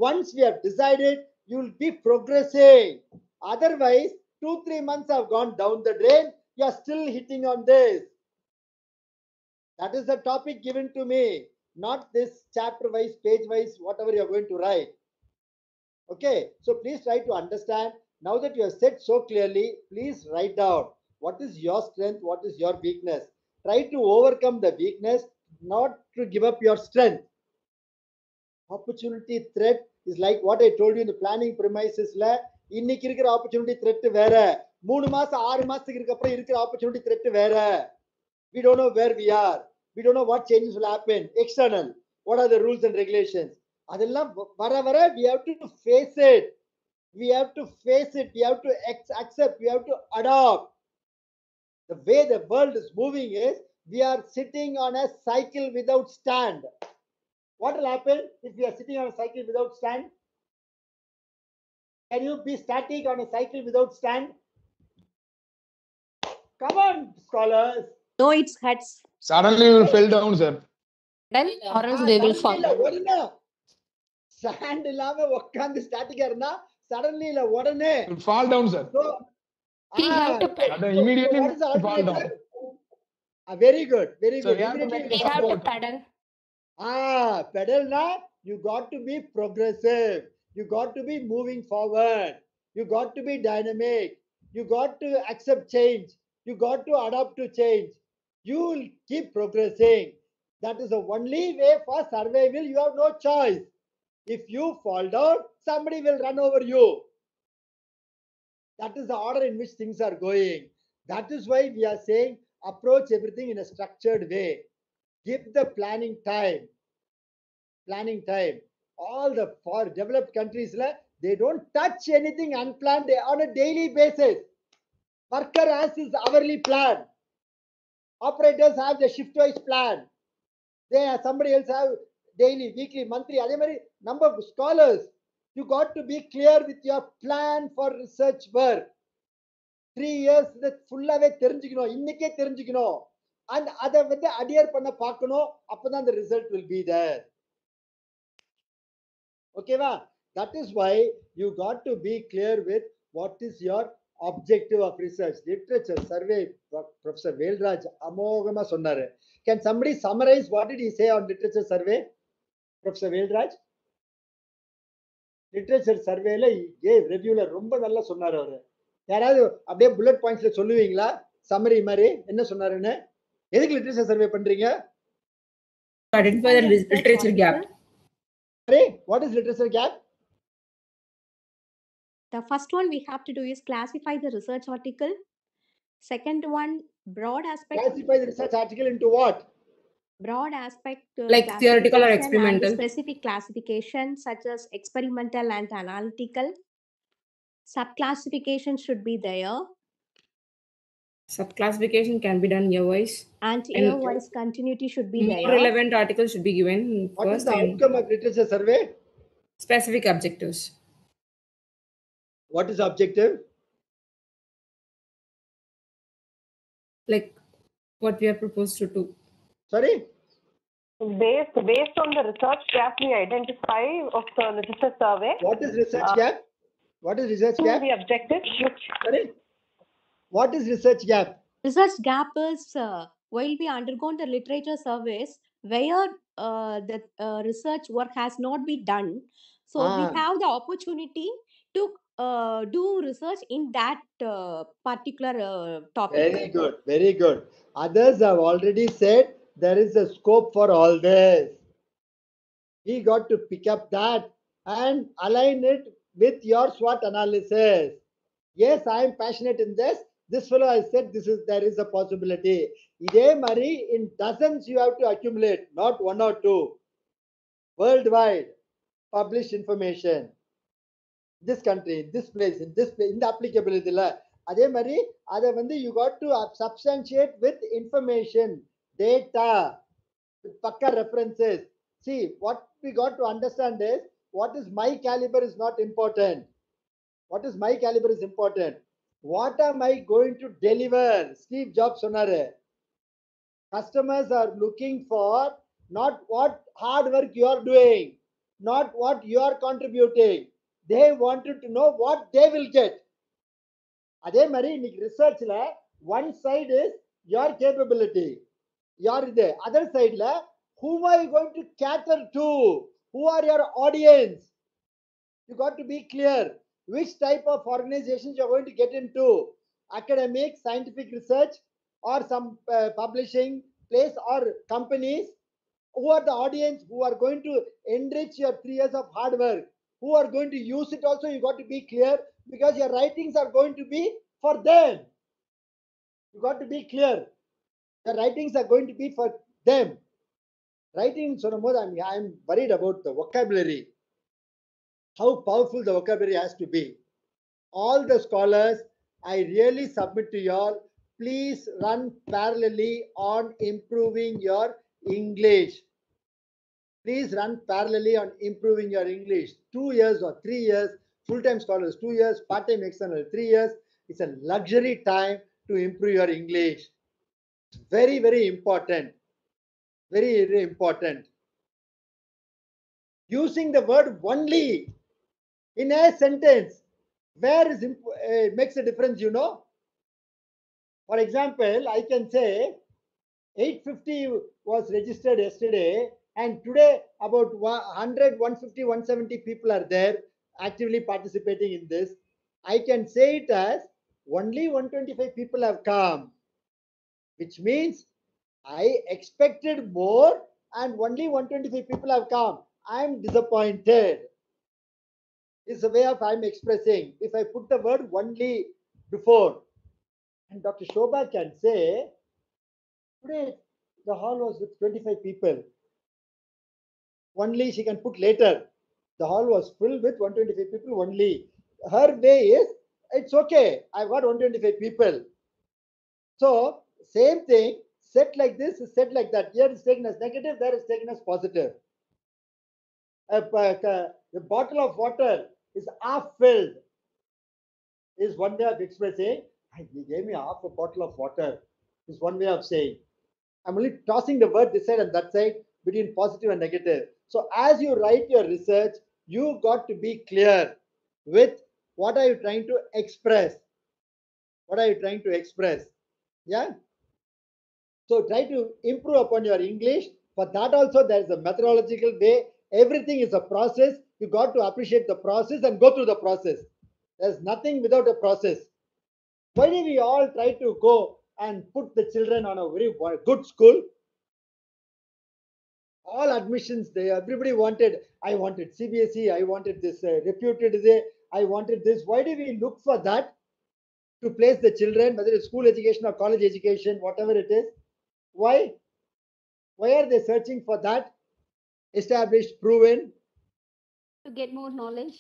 once we have decided you will be progressing otherwise two three months have gone down the drain you are still hitting on this that is the topic given to me not this chapter wise page wise whatever you are going to write okay so please try to understand now that you have said so clearly please write down what is your strength what is your weakness try to overcome the weakness not to give up your strength opportunity threat is like what i told you in the planning premises la இன்னைக்கு இருக்கிற opportunity threat வேற மூணு மாசம் ஆறு மாசத்துக்கு இருக்க அப்புறம் இருக்கிற ஆப்பர்ச்சுனிட்டி த்ரெட் வேற we don't know where we are we don't know what changes will happen external what are the rules and regulations அதெல்லாம் வ- வர வர we have to face it we have to face it we have to ex- accept we have to adopt the way the world is moving is we are sitting on a cycle without stand what will happen if we are sitting on a cycle without stand can you be static on a cycle without stand come on scholars No, it's heads. Suddenly you will fell down, sir. Then or else they will fall. Stand இல்லாம உட்கார்ந்து ஸ்டாட்டிக்கா இருந்தா suddenly இல்ல உடனே fall down, sir. So, He have to ah, immediately what is the you fall down. Ah, very good, very So good. you have to Immediately you have to pedal. Ah, pedal na, you got to be progressive. You got to be moving forward. You got to be dynamic. You got to accept change. You got to adapt to change. You will keep progressing. That is the only way for survival. You have no choice. If you fall down, somebody will run over you. That is the order in which things are going. That is why we are saying approach everything in a structured way. Give the planning time. Planning time. All the for developed countries, la, they don't touch anything unplanned they- on a daily basis. Worker has his hourly plan. Operators have the shift wise plan. They have somebody else have daily, weekly, monthly. அதே மாதிரி number of scholars You got to be clear with your plan for research work. Three years ஃபுல்லாவே தெரிஞ்சுக்கணும். இன்னைக்கே தெரிஞ்சுக்கணும். And அதை வந்து அடியர் பண்ண பார்க்கணும். அப்பதான் அந்த ரிசல்ட் வில் பி தேர் ஓகேவா that is why you got to be clear with what is your objective of research literature survey professor Velraj அமோகமா சொன்னாரு. Can somebody summarize what it is say on literature survey professor Velraj literature சர்வேல ஏ ரிவ்யூல ரொம்ப நல்லா சொன்னார் அவரு. யாராவது அப்படியே bullet பாயிண்ட்ஸ்ல சொல்லுவீங்களா summary மாதிரி என்ன சொன்னாருன்னு எதுக்கு லிட்ரேச்சர் சர்வே பண்றீங்க the lit- literature gap. சரி what is literature gap The first one we have to do is classify the research article. Second one, broad aspect. Classify the research article into what broad aspect uh, Like theoretical or experimental? specific classification such as experimental and analytical subclassification should be there. Subclassification can be done year-wise. And year-wise continuity should be mm, there. relevant articles should be given. What first is the outcome of literature survey? Specific objectives. What is objective? Like what we are proposed to do. Sorry? Based based on the research gap we identify of the literature survey. What is research uh, gap? What is research gap? The objective. What is research gap? Research gap is uh, while we undergo the literature surveys where uh, the uh, research work has not been done. So ah. we have the opportunity to uh, do research in that uh, particular uh, topic. Very good, very good. Others have already said there is a scope for all this. We got to pick up that and align it with your SWOT analysis. Yes, I am passionate in this. This fellow has said this is there is a possibility. இதே மாதிரி in dozens you have to accumulate, not one or two. Worldwide, published information. this country, in this place, in this place, இந்த applicable இதுல அதே மாதிரி அதை வந்து you got to substantiate with information data பக்கா references see what we got to understand is what is my calibre is not important what is my calibre is important what are my going to deliver Steve job சொன்னாரு customers are looking for not what hard work you are doing, not what you are contributing. They wanted to know what they will get. அதே மாதிரி இன்னைக்கு ரிசர்ச்ல one side is your capability யார் இது other சைட்ல whom are you going to cater to Who are your audience? You got to be clear. Which type of organizations you're going to get into? Academic scientific research or some uh, publishing place or companies? Who are the audience who are going to enrich your three years of hard work? Who are going to use it also? You got to be clear because your writings are going to be for them. You got to be clear. The writings are going to be for them Writing so more, I'm, I'm worried about the vocabulary, how powerful the vocabulary has to be. All the scholars, I really submit to you all, please run parallelly on improving your English. Please run parallelly on improving your English. Two years or three years, full-time scholars, two years, part-time external, three years. It's a luxury time to improve your English. It's very, very important very very important. Using the word only in a sentence where is uh, makes a difference you know? For example i can say 850 was registered yesterday and today about 100 150 170 people are there actively participating in this. I can say it as only 125 people have come which means i expected more and only 125 people have come. I am disappointed. Is the way of i'm expressing. If i put the word only before and dr shobha can say today the hall was with 25 people. Only she can put later. The hall was full with 125 people only. Her way is it's okay. I've got 125 people. So same thing set like this is set like that. Here is taken as negative there is taken as positive. A, a, a bottle of water is half filled is one way of expressing "Hey, he gave me half a bottle of water is one way of saying. I'm only tossing the word this side and that side between positive and negative. So as you write your research you got to be clear with what are you trying to express? What are you trying to express? Yeah so try to improve upon your english. For that also there is a methodological way. Everything is a process. You got to appreciate the process and go through the process. There's nothing without a process. Why do we all try to go and put the children on a very good school? All admissions they everybody wanted i wanted cbse i wanted this uh, reputed i wanted this. Why do we look for that? To place the children whether it's school education or college education whatever it is why why are they searching for that established proven To get more knowledge.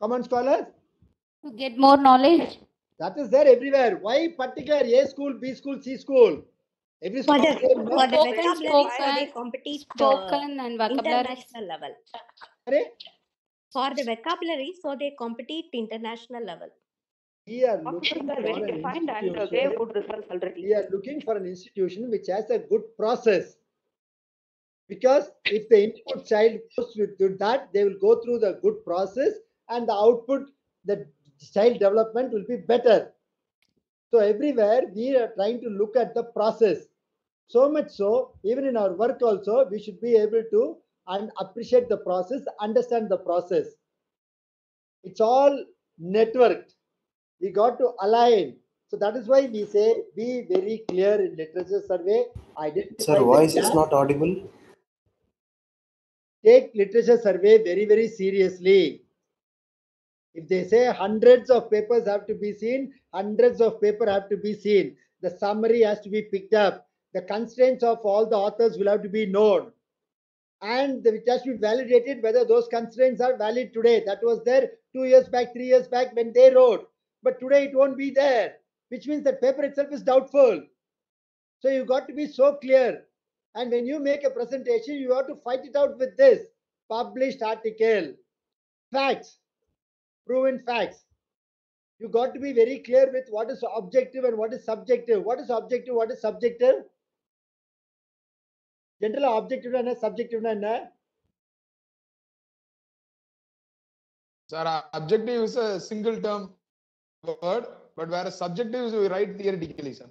common scholars To get more knowledge. that is there everywhere why particular a school b school c school every For school the, no? for the Spoken, vocabulary, spoken, compete Spoken and vocabulary. international level. Sorry? For the vocabulary, so they compete international level. We are looking for well an defined and uh, institution. gave good results already. we are looking for an institution which has a good process. Because if the input child goes with that they will go through the good process and the output the child development will be better. So everywhere we are trying to look at the process. So much so even in our work also we should be able to and appreciate the process understand the process. It's all networked we got to align. So that is why we say be very clear in literature survey. Identify Sir, voice is not audible. take literature survey very very seriously. If they say hundreds of papers have to be seen hundreds of paper have to be seen. The summary has to be picked up. The constraints of all the authors will have to be known. And it has to be validated whether those constraints are valid today. That was there two years back three years back when they wrote but today it won't be there which means that paper itself is doubtful so you got to be so clear and when you make a presentation, you have to fight it out with this published article, facts, proven facts. You got to be very clear with what is objective and what is subjective. What is objective? What is subjective? General objective and subjective. என்ன? Sir, uh, objective is a single term word, but whereas subjective is we write theoretically, sir.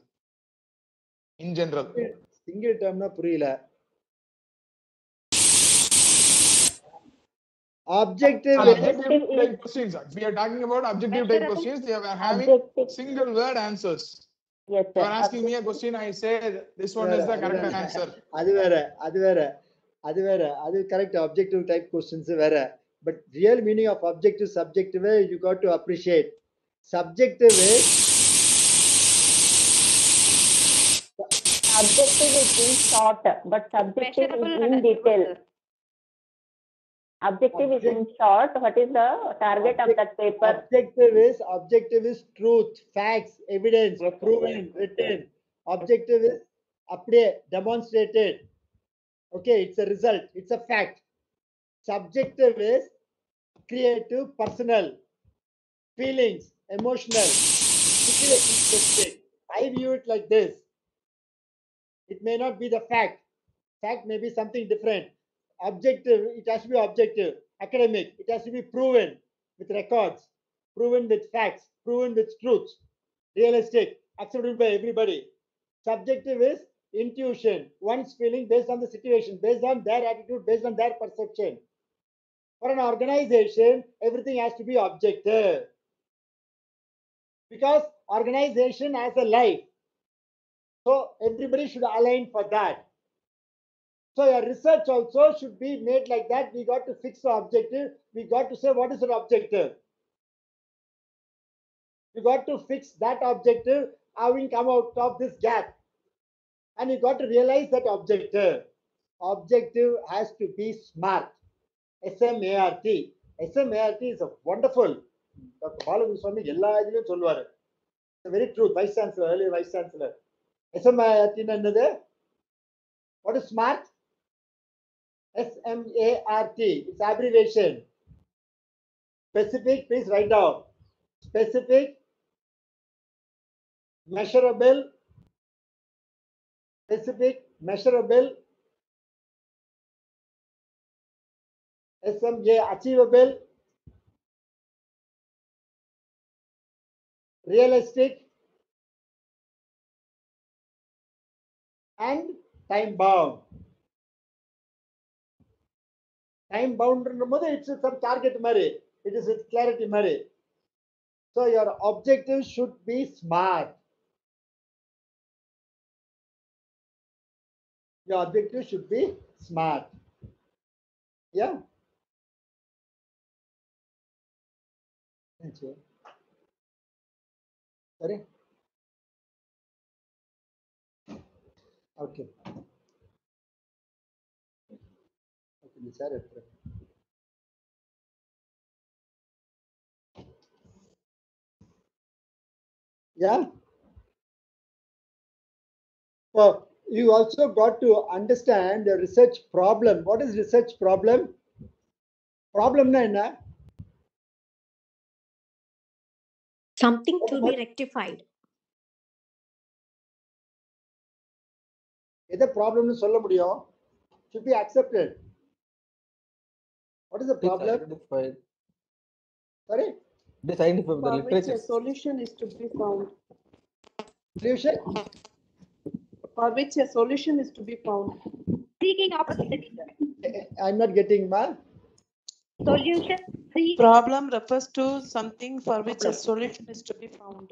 In general. Single termனா புரியல. Objective. Objective type questions. sir. We are talking about objective type questions, they are having single word answers. Yes, You sir. are asking me a question, I said this one is the correct answer. அது வேற அது வேற அது வேற அது correct objective type questions வேற but real meaning of objective subjective you got to appreciate subjective Objective is in short, but subjective Measurable is and in detail. achievable. Objective is in short. What is the target of that paper? objective is objective is truth facts evidence proven written objective is அப்படியே demonstrated okay it's a result it's a fact subjective is creative personal feelings emotional. I view it like this. It may not be the fact. Fact may be something different. Objective it has to be objective academic. It has to be proven with records proven with facts proven with truths. Realistic accepted by everybody. Subjective is intuition. One's feeling based on the situation based on their attitude based on their perception. For an organization everything has to be objective because organization has a life so everybody should align for that so your research also should be made like that. We got to fix the objective. We got to say what is the objective. You got to fix that objective, having come out of this gap. And you got to realize that objective. Objective has to be smart. SMART. SMART is a wonderful. Doctor Balakrishnan எல்லா இதுலையும் சொல்லுவார் very true vice chancellor early vice chancellor எஸ்எம்ஐஆர்டின்னு என்னது what is SMART S M A R T it's abbreviation specific please write down specific measurable specific measurable SMA achievable realistic, and time bound. Time bound போது it's some target மாதிரி it is with clarity மாதிரி so your objective should be smart your objective should be smart yeah என்னாச்சு? Okay. Yeah. Well, you also got to understand the research problem. What is research problem? Problem na Something to be rectified. எதை ப்ராப்ளம்னு சொல்ல முடியும் should be accepted. What is the problem? Identified. Sorry? It is identified with the For which a literature. solution is to be found. Solution? For which a solution is to be found. Seeking opportunity. I'm not getting ma. Solution. Seek. Problem refers to something for which a solution is to be found.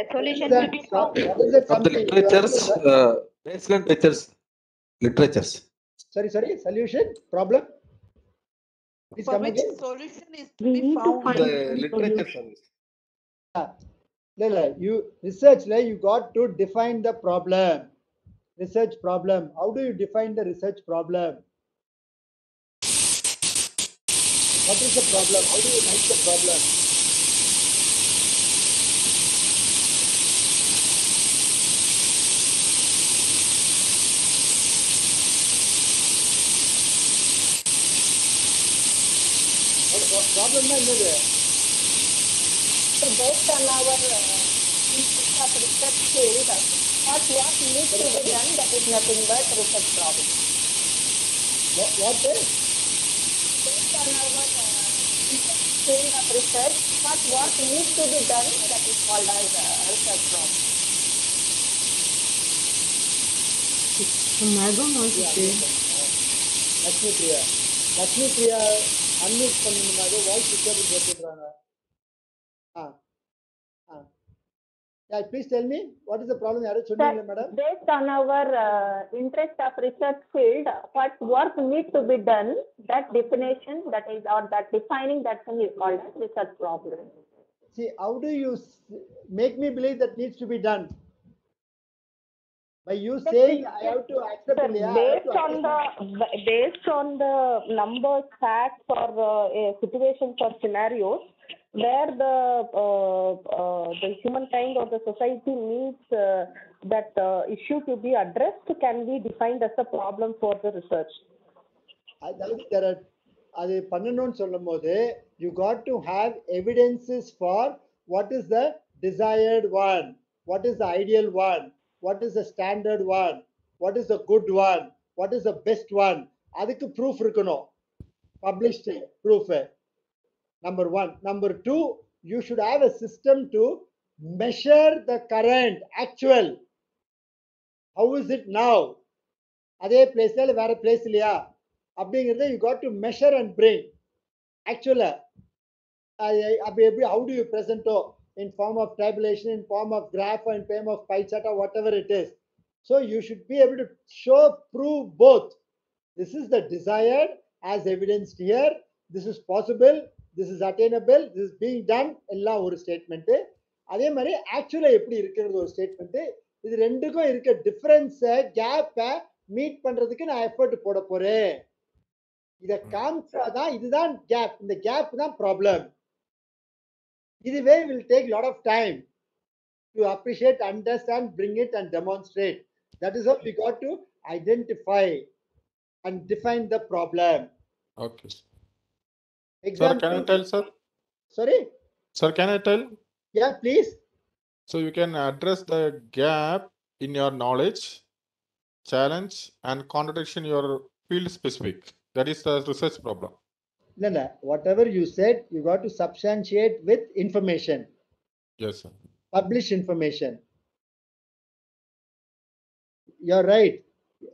A solution That- to be found. what is From the literatures, uh, baseline literatures, literatures. Sorry, sorry. Solution? Problem? Please For which again. a solution is to We be need to found. find The the literature service. No, no, you research, like you got to define the problem. Research problem. How do you define the research problem? What is the problem? How do you like the problem? problem is there. So based on our uh, of research field, what what needs to be done that is nothing but research problem. What what is? field of research, what work needs to be done, that is called as uh, research problem. Madam also Yeah, say. Lakshmi Priya Lakshmi Priya unmute பண்ணணுமாக voice disturbance வருதுன்றாங்க Yeah, please tell me what is the problem madam. Based on our uh, interest of research field, what work needs to be done, that definition that is or that defining that thing is called as research problem. See, how do you make me believe that needs to be done? By you saying I have to accept sir, yeah, based to on accept. the based on the numbers, facts, or uh, for scenarios where the, uh, uh, the humankind or the society needs uh, that uh, issue to be addressed can be defined as a problem for the research. அதாவது there are அது பண்ணணும்னு சொல்லும் போது you got to have evidences for what is the desired one what is the ideal one what is the standard one what is the good one what is the best one அதுக்கு proof இருக்கணும் published proof number one number two you should have a system to measure the current actual how is it now அதே பிளேஸ்ல இல்லை வேற place இல்லையா அப்படிங்கிறத you got to measure and bring ஆக்சுவலா அப்போ எப்படி how do you ப்ரெசென்ட்டோ in form of tabulation in form of graph and form of pie chart what ever it is so you should be able to show prove both this is the desired as எவிடென்ஸ்ட் here this is possible This is attainable this is being done எல்லாம் ஒரு statement அதே மாதிரி ஆக்சுவலாக எப்படி இருக்கிறது ஒரு statement இது ரெண்டுக்கும் இருக்க டிஃப்ரென்ஸை கேப்பை மீட் பண்ணுறதுக்கு நான் எஃபர்ட் போட இதை இத காமிச்சாதான் இதுதான் கேப் இந்த கேப் தான் ப்ராப்ளம் இதுவே will take lot of time to appreciate understand bring it and demonstrate that is of we got to identify and define the problem okay Okay. Sir, can I tell, sir? Sorry? Sir, can I tell? Yeah, please. So you can address the gap in your knowledge, challenge, and contradiction your field specific. That is the research problem. No, no. Whatever you said, you got to substantiate with information, Yes, sir. publish information. You're right.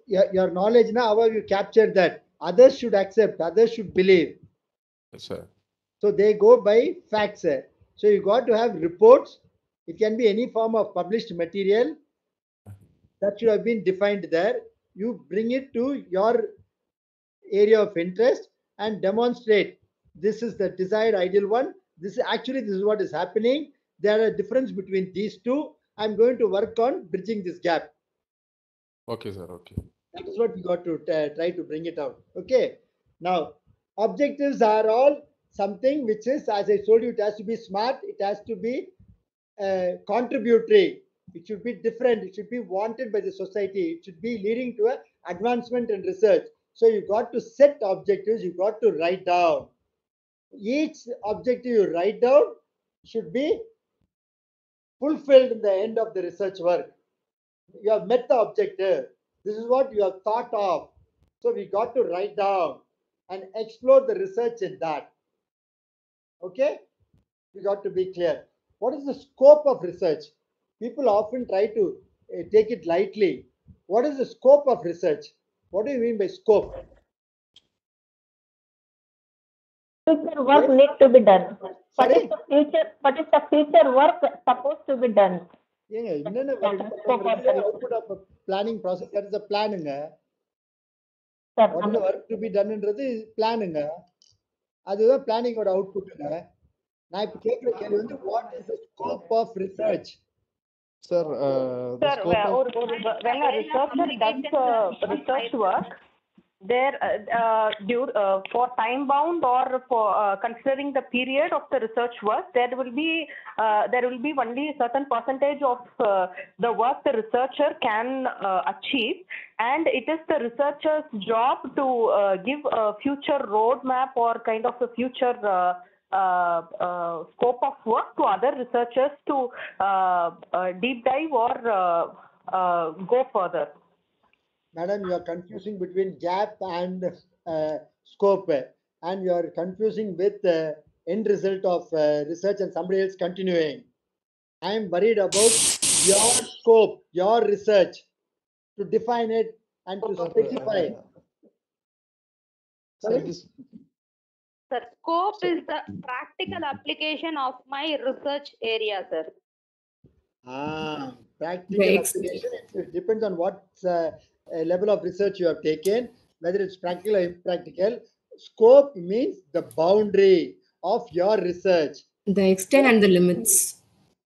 Your, your knowledge now, how have you captured that? Others should accept, others should believe. Yes, sir. So they go by facts. eh. So you got to have reports. It can be any form of published material that should have been defined there. You bring it to your area of interest and demonstrate this is the desired ideal one. This is actually this is what is happening. There are a difference between these two. I'm going to work on bridging this gap. Okay, sir. Okay. That is what you got to uh, try to bring it out. Okay. Now, objectives are all something which is, as I told you, it has to be smart. It has to be uh, contributory. It should be different. It should be wanted by the society. It should be leading to a advancement in research. So you got to set objectives. You got to write down. Each objective you write down should be fulfilled in the end of the research work. You have met the objective. This is what you have thought of. So we got to write down and explore the research in that. Okay? We got to be clear. What is the scope of research? People often try to uh, take it lightly. What is the scope of research? What do you mean by scope? Future work need to be done. What Sorry? is the future, what is the future work supposed to be done? ஏங்க என்னென்ன output of planning process that is a பிளானுங்க Sir, what work to be டன்ன்றது பிளானுங்க அதுதான் பிளானிங்கோட அவுட்புட்டுங்க நான் இப்போ கேட்குற கேள்வி வந்து what is the scope of research Sir, uh, the Sir, scope where- of or, there uh, uh, due, uh, for time bound or for uh, considering the period of the research work, there will be uh, there will be only a certain percentage of uh, the work the researcher can achieve, and it is the researcher's job to give a future roadmap or kind of a future. Uh, uh, scope of work to other researchers to uh, deep dive or go further. Madam, you are confusing between gap and uh, scope, uh, and you are confusing with the end result of uh, research and somebody else continuing. I am worried about your scope, your research, to define it and to specify. Sir, this, Sir, scope is the practical application of my research area, sir. Ah, practical ex- application. It, it depends on what uh, uh, level of research you have taken, whether it's practical or impractical. Scope means the boundary of your research. The extent and the limits.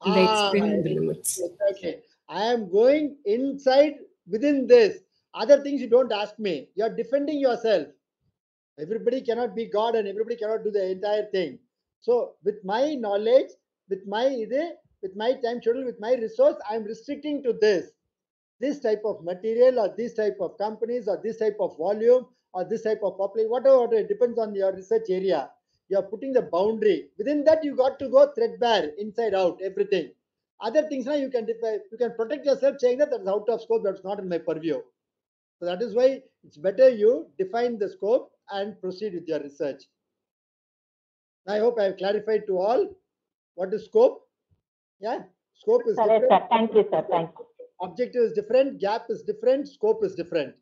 The Ah, extent and the limits. Exactly. I am going inside within this. Other things you don't ask me. You are defending yourself. Everybody cannot be God and everybody cannot do the entire thing. So, with my knowledge, with my with my time schedule, with my resource, I am restricting to this. This type of material or this type of companies or this type of volume or this type of population, whatever, whatever, it depends on your research area. You are putting the boundary. Within that, you got to go threadbare, inside out, everything. Other things now you can define, you can protect yourself saying that that's out of scope, that's not in my purview. So that is why it's better you define the scope and proceed with your research. I hope I have clarified to all what is scope. Yeah, scope is Correct, sir. Thank you, sir. Thank you objective is different, gap is different, scope is different.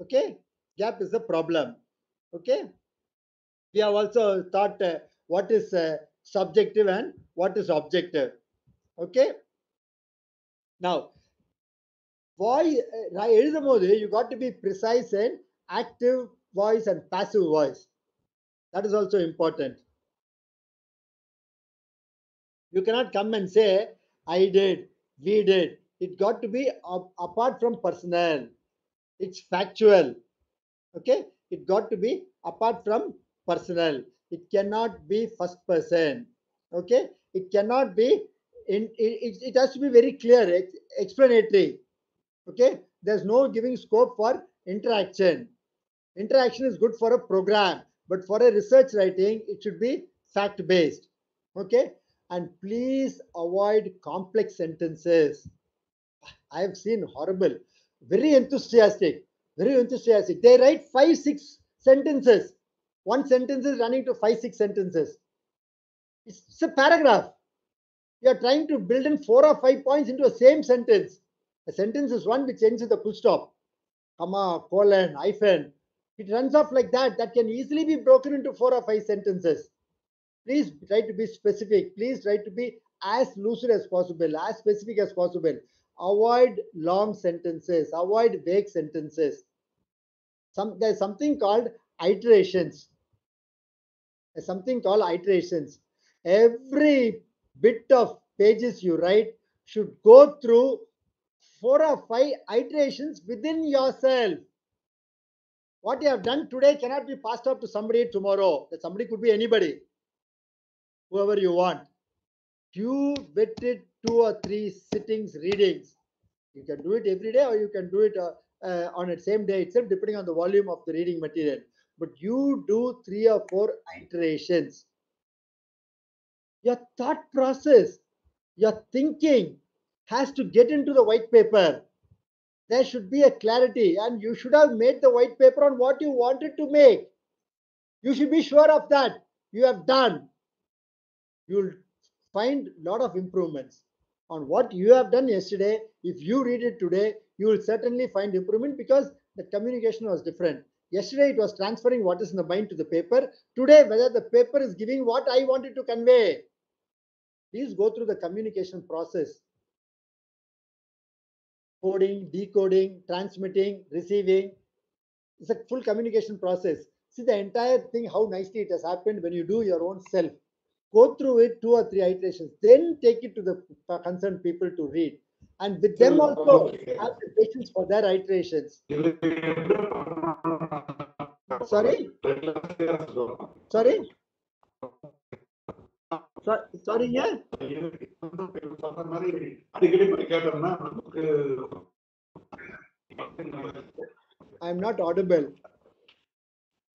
Okay, gap is a problem. Okay, we have also thought uh, what is uh, subjective and what is objective. Okay, now voice uh, you got to be precise in active voice and passive voice. That is also important. You cannot come and say, I did, we did, it got to be apart from personal. It's factual. Okay? It got to be apart from personal. It cannot be first person. Okay? It cannot be in it, it has to be very clear, explanatory. Okay? There's no giving scope for interaction. Interaction is good for a program, but for a research writing, it should be fact based. Okay. And please avoid complex sentences. I have seen horrible, very enthusiastic, very enthusiastic. They write five, six sentences. One sentence is running to five, six sentences. It's, a paragraph. You are trying to build in four or five points into a same sentence. A sentence is one which ends with a full stop, comma, colon, hyphen. It runs off like that. That can easily be broken into four or five sentences. Please try to be specific. Please try to be as lucid as possible, as specific as possible. Avoid long sentences. Avoid vague sentences. Some there's something called iterations. There's something called iterations. Every bit of pages you write should go through four or five iterations within yourself. What you have done today cannot be passed off to somebody tomorrow. That somebody could be anybody, whoever you want. You bet it two or three sittings, readings. You can do it every day, or you can do it uh, uh, on the same day itself, depending on the volume of the reading material. But you do three or four iterations. Your thought process, your thinking has to get into the white paper. There should be a clarity, and you should have made the white paper on what you wanted to make. You should be sure of that. You have done. You'll find a lot of improvements on what you have done yesterday. If you read it today, you will certainly find improvement because the communication was different. Yesterday, it was transferring what is in the mind to the paper. Today, whether the paper is giving what I wanted to convey. Please go through the communication process coding, decoding, transmitting, receiving. It's a full communication process. See the entire thing, how nicely it has happened when you do your own self. Go through it two or three iterations, then take it to the concerned people to read. And with them also have the patience for their iterations. Sorry? Sorry? So- Sorry, yeah? I'm not audible.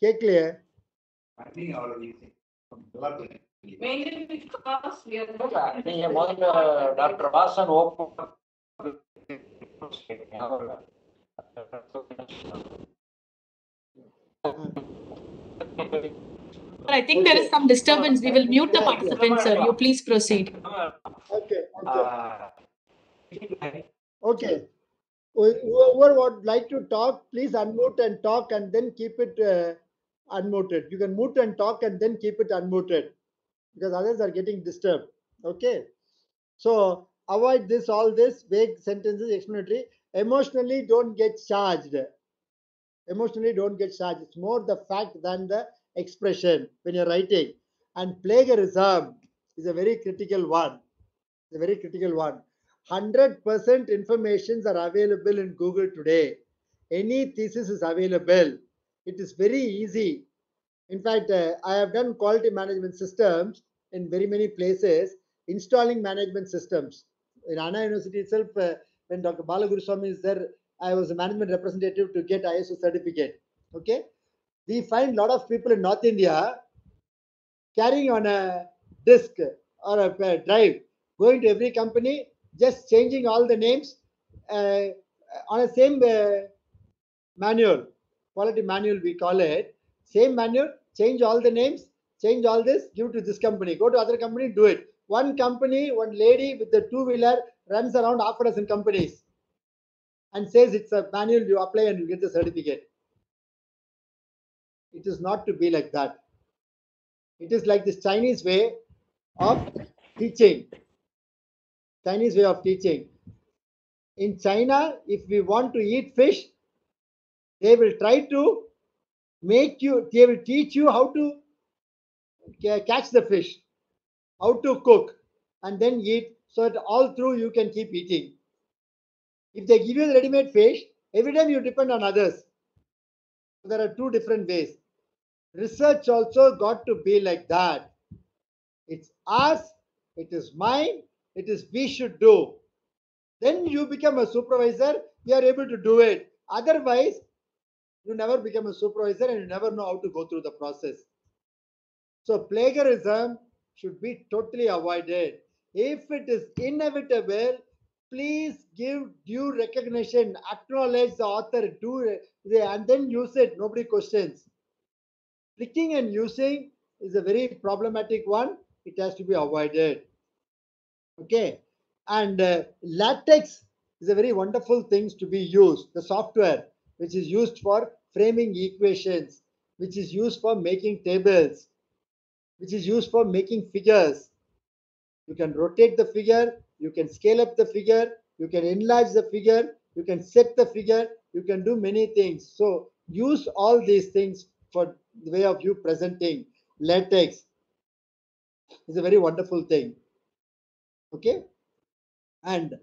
கேட்கலையே Mainly because we are. நீங்க முதல்ல doctor Vasan open Sir, I think there is some disturbance. We will mute the participant, sir. You please proceed. Okay, okay. Okay. Who- Whoever would like to talk, please unmute and talk and then keep it uh, unmuted. You can mute and talk and then keep it unmuted because others are getting disturbed. Okay. So avoid this, all this vague sentences, explanatory. Emotionally, don't get charged. Emotionally, don't get charged. It's more the fact than the expression when you're writing. And plagiarism is a very critical one. It's a very critical one. 100% informations are available in Google today. Any thesis is available. It is very easy. In fact, uh, I have done quality management systems in very many places, installing management systems. In Anna University itself, uh, when Dr. Balagurusamy is there, I was a management representative to get ISO certificate. Okay. We find a lot of people in North India carrying on a disk or a uh, drive, going to every company, just changing all the names uh, on a same uh, manual, quality manual we call it. Same manual, change all the names, change all this, give to this company. Go to other company, do it. One company, one lady with the two wheeler runs around half a dozen companies and says it's a manual, you apply and you get the certificate. It is not to be like that. It is like this Chinese way of teaching. Chinese way of teaching. In China, if we want to eat fish, they will try to make you, they will teach you how to catch the fish, how to cook, and then eat so that all through you can keep eating. If they give you the ready-made fish, every time you depend on others. There are two different ways. Research also got to be like that. It's us, it is mine, it is we should do. Then you become a supervisor, you are able to do it. Otherwise, you never become a supervisor and you never know how to go through the process. So plagiarism should be totally avoided. If it is inevitable, please give due recognition, acknowledge the author, do and then use it. Nobody questions. Clicking and using is a very problematic one. It has to be avoided. Okay. And uh, latex is a very wonderful thing to be used. The software which is used for framing equations, which is used for making tables, which is used for making figures. You can rotate the figure, you can scale up the figure, you can enlarge the figure, you can set the figure, you can do many things. So use all these things for the way of you presenting latex is a very wonderful thing. Okay. And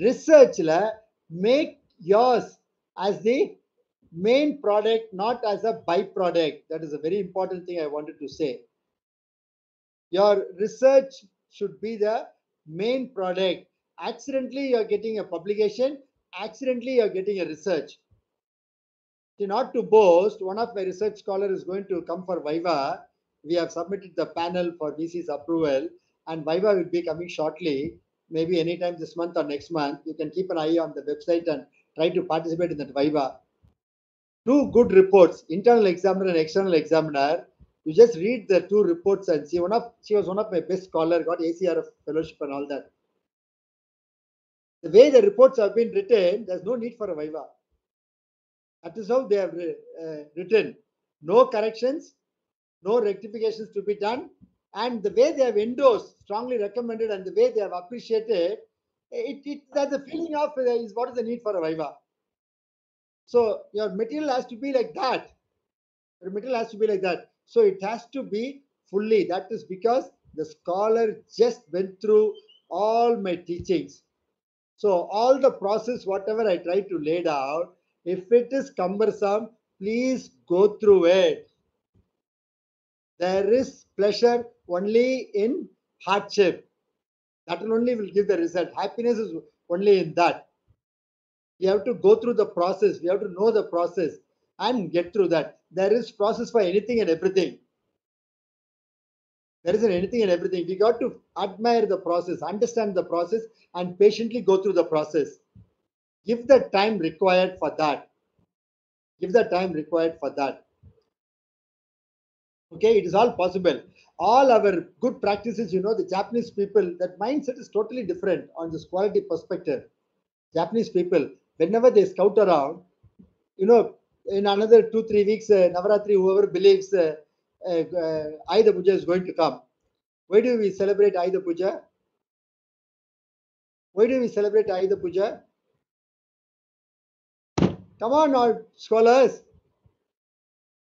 research make yours as the main product, not as a byproduct. That is a very important thing I wanted to say. Your research should be the main product. Accidentally, you're getting a publication, accidentally, you're getting a research. Not to boast, one of my research scholar is going to come for Viva. We have submitted the panel for VC's approval, and Viva will be coming shortly, maybe anytime this month or next month. You can keep an eye on the website and try to participate in that Viva. Two good reports, internal examiner and external examiner. You just read the two reports and see. One of she was one of my best scholar, got ACRF fellowship and all that. The way the reports have been written, there's no need for a Viva. That is how they have uh, written. No corrections, no rectifications to be done. And the way they have endorsed, strongly recommended, and the way they have appreciated, it, it there's a feeling of uh, is what is the need for a Viva. So your material has to be like that. Your material has to be like that. So it has to be fully. That is because the scholar just went through all my teachings. So all the process, whatever I try to lay down, if it is cumbersome, please go through it. There is pleasure only in hardship. That only will give the result. Happiness is only in that. You have to go through the process. We have to know the process and get through that. There is process for anything and everything. There isn't anything and everything. We got to admire the process, understand the process, and patiently go through the process. Give the time required for that. Give the time required for that. Okay, it is all possible. All our good practices, you know, the Japanese people, that mindset is totally different on this quality perspective. Japanese people, whenever they scout around, you know, in another two, three weeks, uh, Navaratri, whoever believes uh, uh, uh, Puja is going to come. Why do we celebrate Ayudha Puja? Why do we celebrate Ayudha Puja? Come on, now, scholars.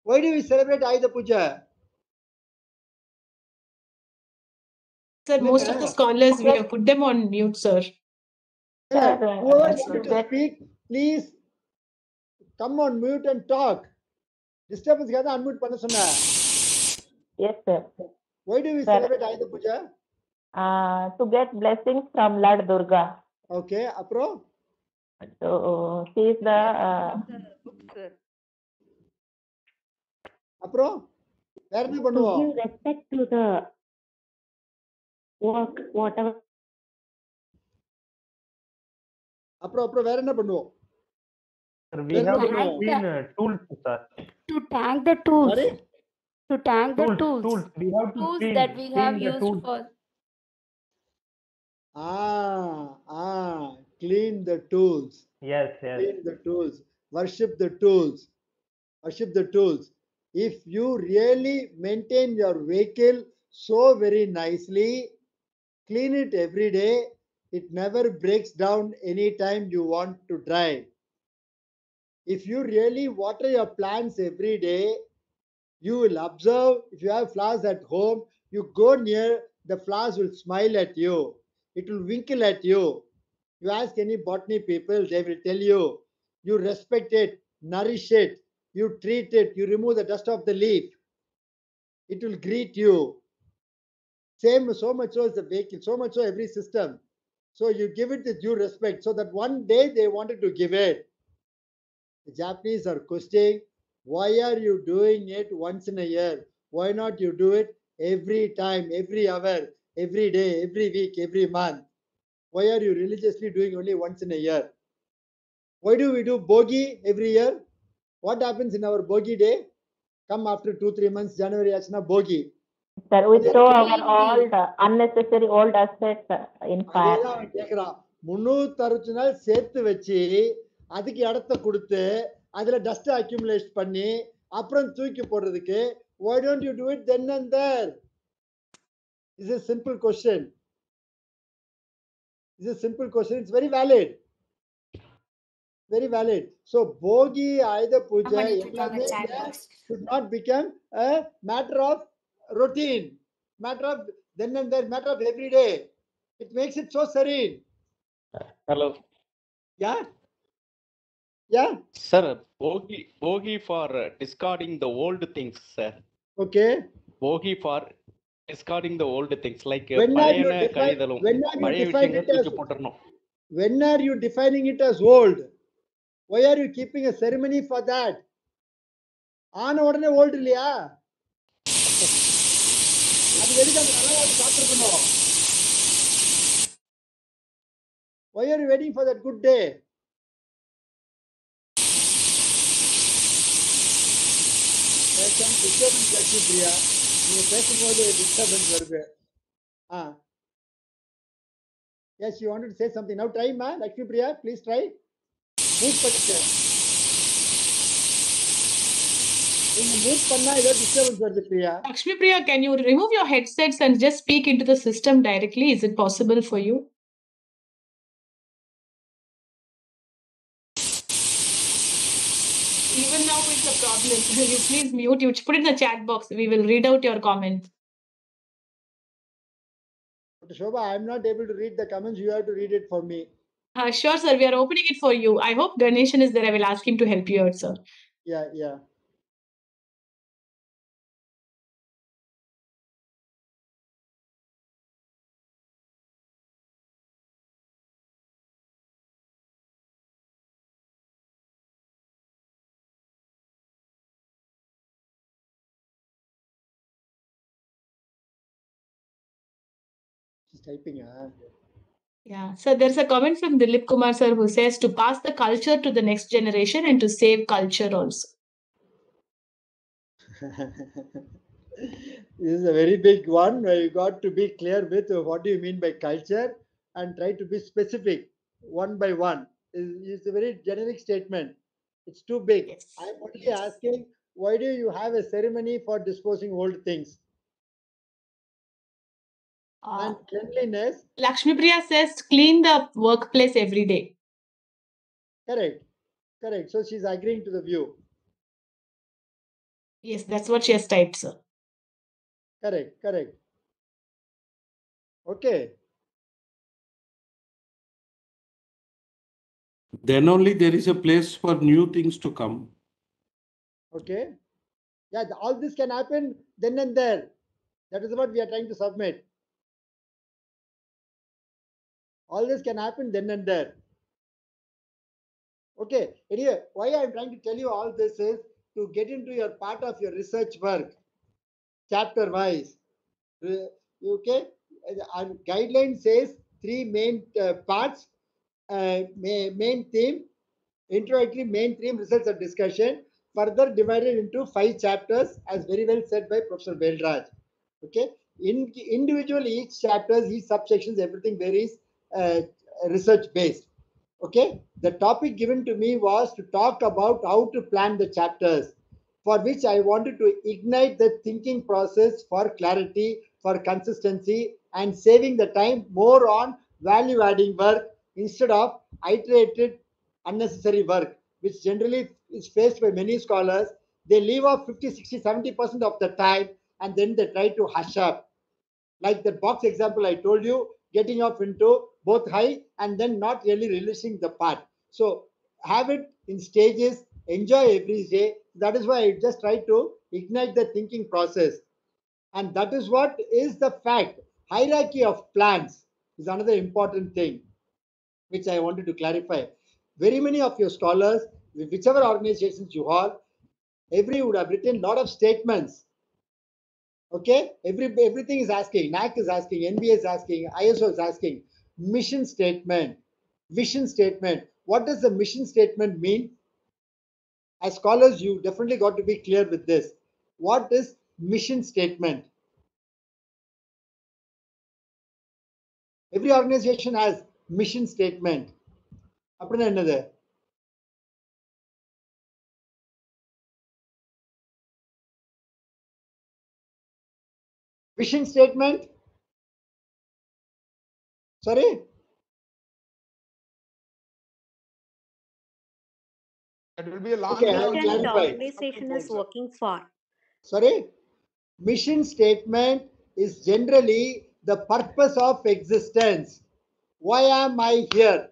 Why do we celebrate Ayudha Puja? Sir, most of the scholars, we have put them on mute, sir. Yeah, Sir, whoever wants to speak, please come on mute and talk டிஸ்டர்பன்ஸ்க்காக தான் unmute பண்ண சொன்னேன் yes sir why do we celebrate Ayudha Puja to get blessings from lord Durga okay அப்புறம்? அப்புறம்? வேற என்ன பண்ணுவோம்? அப்புறம் அப்புறம் வேற என்ன பண்ணுவோம்? we have to clean the, uh, tools, sir. To tank the tools. Sorry? To tank the tools. Tools, tools. We have to tools clean, that we have used tools. for. Ah, ah, clean the tools. Yes, yes. Clean the tools. Worship the tools. Worship the tools. If you really maintain your vehicle so very nicely, clean it every day, it never breaks down anytime you want to drive. If you really water your plants every day, you will observe if you have flowers at home, you go near, the flowers will smile at you. It will winkle at you. You ask any botany people, they will tell you. You respect it, nourish it, you treat it, you remove the dust of the leaf. It will greet you. Same, so much so is the vehicle, so much so every system. So you give it the due respect so that one day they wanted to give it. The Japanese are questioning, why are you doing it once in a year? Why not you do it every time, every hour, every day, every week, every month? Why are you religiously doing only once in a year? Why do we do bogi every year? What happens in our bogi day? Come after two, three months, January, achna bogi. Sir, we They throw clean our the- old uh, unnecessary old assets uh, in fire. அதேதான் அவன் கேக்குறான் முன்னூத்தி அறுபத்தி நாள் சேர்த்து வச்சு அதுக்கு இடத்த கொடுத்து அதில் டஸ்ட் அக்யூமுலேட் பண்ணி அப்புறம் தூக்கி போடுறதுக்கு why don't you do it then and there is is simple question is is simple question it's very valid very valid so போகி ஆயுத பூஜை எல்லாமே should not become matter of routine matter of then and there matter of every day it makes it so Sarin hello யார் யா sir Bogi Bogi for discarding the old things sir okay Bogi for discarding the old things like பழையன கழிதலும் பழைய விஷயங்களை போட்டுறணும். when are you defining it as old? Why are you keeping a ceremony for that? ஆன உடனே old இல்லையா? அது எதுக்கு அந்த நல்லா காத்திருக்கணும் why are you waiting for that good day? Disturbance disturbance ஆச்சு பிரியா நீங்கள் பேசும்போது டிஸ்டர்பன்ஸ் வருது. ஆ. Yes you want to say something now try மா Lakshmi Priya please try mute பண்ணிட்டு நீங்கள் மியூட் பண்ணால் ஏதோ டிஸ்டர்பன்ஸ் வருது Priya Lakshmi Priya can you remove your headsets and just speak into the system directly is it possible for you problem. you please mute. You put it in the chat box. We will read out your comment. Shobha, I'm not able to read the comments. You have to read it for me. Uh, sure, sir. We are opening it for you. I hope Ganeshan is there. I will ask him to help you out, sir. Yeah, yeah. Typing, ah. Yeah. So there's a comment from Dilip Kumar sir who says to pass the culture to the next generation and to save culture also. this is a very big one where you got to be clear with what do you mean by culture and try to be specific one by one. It's, it's a very generic statement. It's too big. I'm only asking why do you have a ceremony for disposing old things? And ah. cleanliness, Lakshmi Priya says clean the workplace every day. correct, correct. So she's agreeing to the view. Yes, that's what she has typed, sir. Correct, correct. Okay. Then only there is a place for new things to come. Okay. Yeah, all this can happen then and there. That is what we are trying to submit. All this can happen then and there. Okay. Anyway, why I'm trying to tell you all this is to get into your part of your research work, chapter wise. Okay. Our guideline says three main uh, parts, uh, ma- main theme, introductory main theme results of discussion further divided into five chapters as very well said by professor Velraj okay in individual each chapters each subsections everything uh, Uh, research based okay the topic given to me was to talk about how to plan the chapters for which i wanted to ignite the thinking process for clarity for consistency and saving the time more on value adding work instead of iterated unnecessary work, which generally is faced by many scholars. They leave off 50, 60, 70% of the time and then they try to hush up. Like the box example I told you, getting off into both high and then not really releasing the part. So have it in stages, enjoy every day. That is why I just try to ignite the thinking process. And that is what is the fact. Hierarchy of plans is another important thing which I wanted to clarify. Very many of your scholars whichever organizations you are, every would have written a lot of statements. Okay, every everything is asking. NAAC is asking, NBA is asking, ISO is asking. Mission statement, vision statement. What does the mission statement mean? As scholars, you definitely got to be clear with this. What is mission statement? Every organization has mission statement. அப்படின்னா என்னது vision statement. Sorry? That will be a long Okay, I will the organization is working for. sorry? Mission statement is generally the purpose of existence. Why am i here?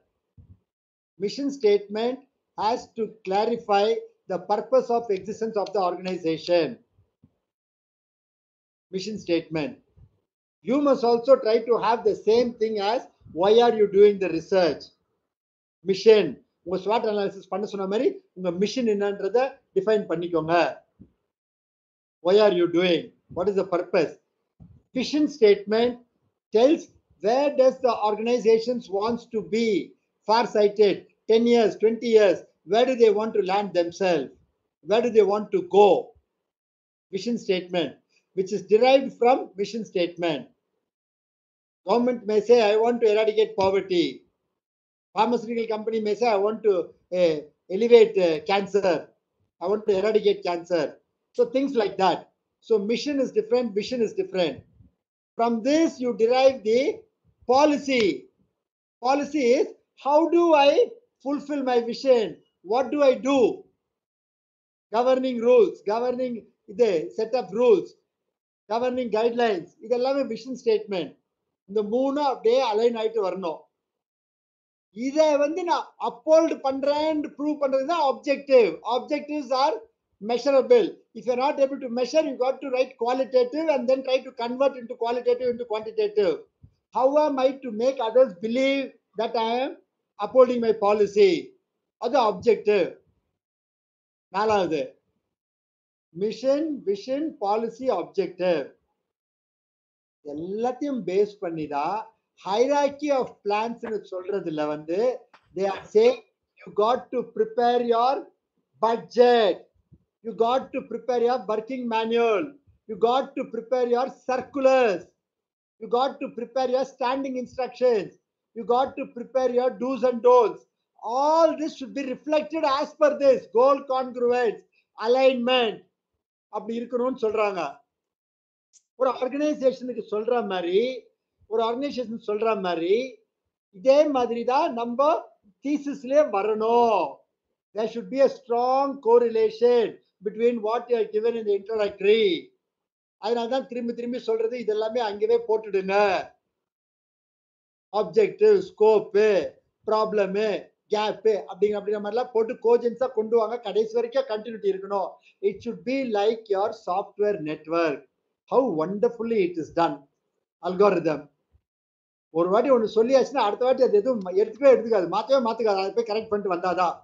Mission statement has to clarify the purpose of existence of the organization mission statement you must also try to have the same thing as why are you doing the research mission உங்க SWOT analysis பண்ண சொன்ன மாதிரி உங்க mission என்னன்றத define பண்ணிக்கோங்க why are you doing what is the purpose vision statement tells where does the organizations wants to be far sighted 10 years 20 years where do they want to land themselves where do they want to go vision statement which is derived from mission statement. Government may say i want to eradicate poverty. Pharmaceutical company may say i want to uh, elevate uh, cancer. I want to eradicate cancer. So things like that. So mission is different vision is different. From this you derive the policy. Policy is how do i fulfill my vision? What do i do? Governing rules governing the set of rules governing guidelines இதெல்லாமே vision statement இந்த மூணும் அப்படியே align ஆயிட்டு வரணும் இதை வந்து நான் uphold பண்றேன்னு ப்ரூவ் பண்றது தான் objective objectives are measurable if you're not able to measure you got to write qualitative and then try to convert into qualitative into quantitative how am i to make others believe that i am upholding my policy அது objective நாலாவது mission vision policy objective. எல்லாத்தையும் base பண்ணி தான் hierarchy of பிளான்ஸ்னு சொல்றதுல வந்து they are say you got to prepare your budget you got to prepare your working manual you got to prepare your circulars you got to prepare your standing instructions you got to prepare your do's and don'ts all this should be reflected as per this goal congruence alignment அப்படி இருக்கணும்னு சொல்றாங்க. ஒரு ஆர்கனைசேஷனுக்கு சொல்ற மாதிரி ஒரு organisation சொல்ற மாதிரி இதே மாதிரி தான் நம்ம தீசிஸ்லயே வரணும். There should be a strong correlation between what you are given in the introductory. அதனால தான் திரும்பி திரும்பி சொல்றது இதெல்லாமே அங்கேவே போட்டுடுங்க. ஆப்ஜெக்டிவ் ஸ்கோப்பு ப்ராப்ளமு கேப்பு அப்படிங்க அப்படிங்கிற மாதிரிலாம் போட்டு கோஜென்ஸா கொண்டு வாங்க. கடைசி வரைக்கும் கண்டினியூட்டி இருக்கணும். It should be like your software network how wonderfully it is done algorithm ஒரு வாட்டி ஒன்று சொல்லியாச்சுன்னா அடுத்த வாட்டி அது எதுவும் எடுத்துக்கவே எடுத்துக்காது. மாற்றவே மாற்றுக்காது அதை போய் கரெக்ட் பண்ணிட்டு வந்தாதான்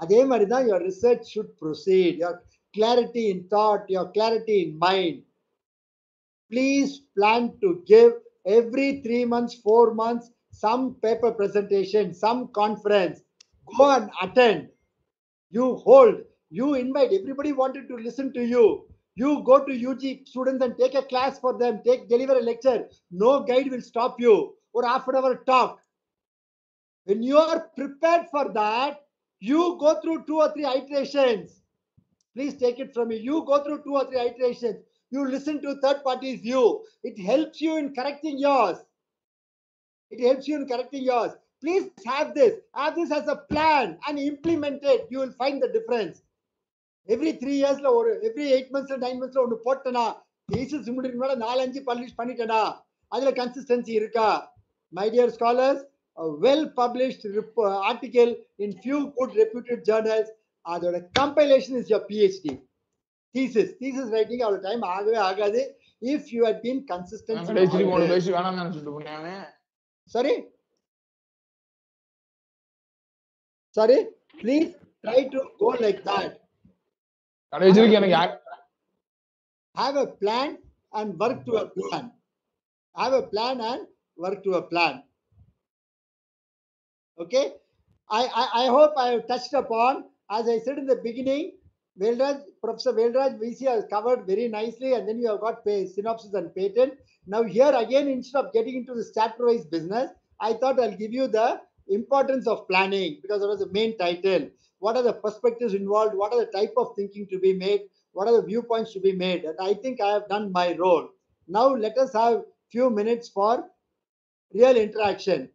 அதே மாதிரி தான் your research should proceed your clarity in thought your clarity in mind please plan to give every three months four months some paper presentation, some conference, go and attend. You hold, you invite, everybody wanted to listen to you. You go to UG students and take a class for them, take deliver a lecture. No guide will stop you or half an hour talk. When you are prepared for that, you go through two or three iterations. Please take it from me. You go through two or three iterations. You listen to third party's view. It helps you in correcting yours. It helps you in correcting yours. Please have this. Have this as a plan and implement it. You will find the difference. Every three இயர்ஸ்ல ஒரு every eight மந்த்ஸ்ல nine மந்த்ஸ்ல ஒன்று போட்டேனா தேசிஸ் முடிக்கு மேல நாலஞ்சு publish பண்ணிட்டேனா அதுல கன்சிஸ்டன்சி இருக்கா my dear scholars well published article in few good reputed journals அதோட compilation is your PhD thesis thesis writing அவ்வளோ டைம் ஆகவே ஆகாது if you had been consistency கடைசி Sorry? Sorry? Please try to go like that. Have a plan and work to a plan. Have a plan and work to a plan. Okay? I, I, I hope I have touched upon, as I said in the beginning, Velraj, Professor Velraj VC has covered very nicely, and then you have got synopsis and patent. Now, here again, instead of getting into this chapter wise business, I thought I'll give you the importance of planning because that was the main title. What are the perspectives involved? What are the type of thinking to be made? What are the viewpoints to be made? And I think I have done my role. Now, let us have few minutes for real interaction.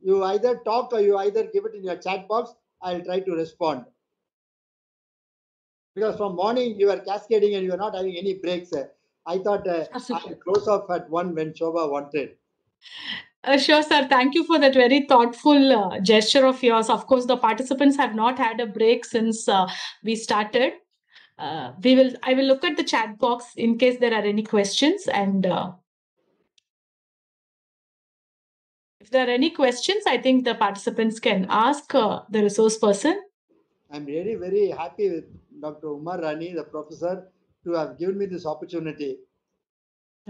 You either talk or you either give it in your chat box. I'll try to respond. Because from morning you are cascading and you are not having any breaks. I thought uh, I'll close off at one when Shobha wanted. Uh, sure, sir. Thank you for that very thoughtful uh, gesture of yours. Of course, the participants have not had a break since uh, we started. Uh, we will. I will look at the chat box in case there are any questions, and uh, if there are any questions, I think the participants can ask uh, the resource person. I'm really very happy with Dr. Umar Rani, the professor, to have given me this opportunity.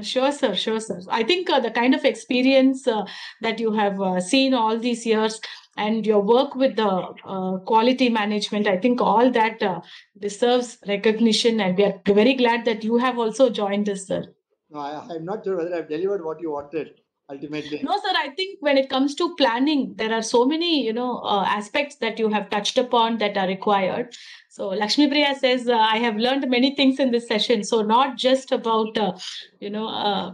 Sure, sir. Sure, sir. I think uh, the kind of experience uh, that you have uh, seen all these years and your work with the uh, quality management, I think all that uh, deserves recognition. And we are very glad that you have also joined us, sir. No, I, I'm not sure whether I've delivered what you wanted ultimately. No, sir. I think when it comes to planning, there are so many, you know, uh, aspects that you have touched upon that are required. So Lakshmi Priya says, uh, I have learned many things in this session. So not just about, uh, you know, uh,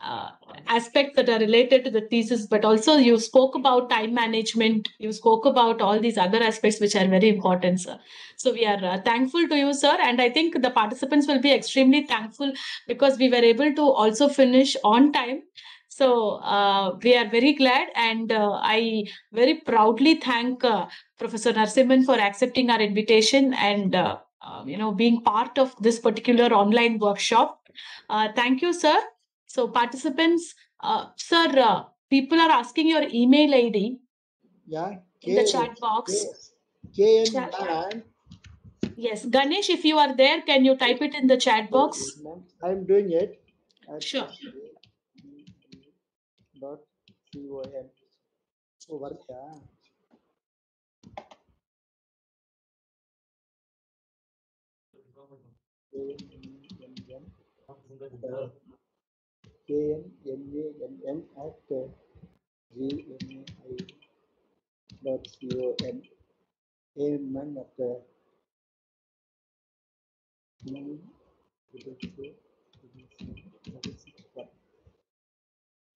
uh, aspects that are related to the thesis, but also you spoke about time management. You spoke about all these other aspects which are very important, sir. So we are uh, thankful to you, sir, and I think the participants will be extremely thankful because we were able to also finish on time. So uh, we are very glad, and uh, I very proudly thank uh, Professor Narashiman for accepting our invitation and uh, uh, you know being part of this particular online workshop. Uh, thank you, sir. So participants, uh, sir, uh, people are asking your email ID Yeah. in the chat box. K- Chat- Yes, Ganesh, if you are there, can you type it in the chat box? I'm doing it. at Sure. Dot com. Oh, work, K-N-N-A-N-N at G-M-A-I dot C-O-M. Amen at uh, nine, double two, double seven, double six, one.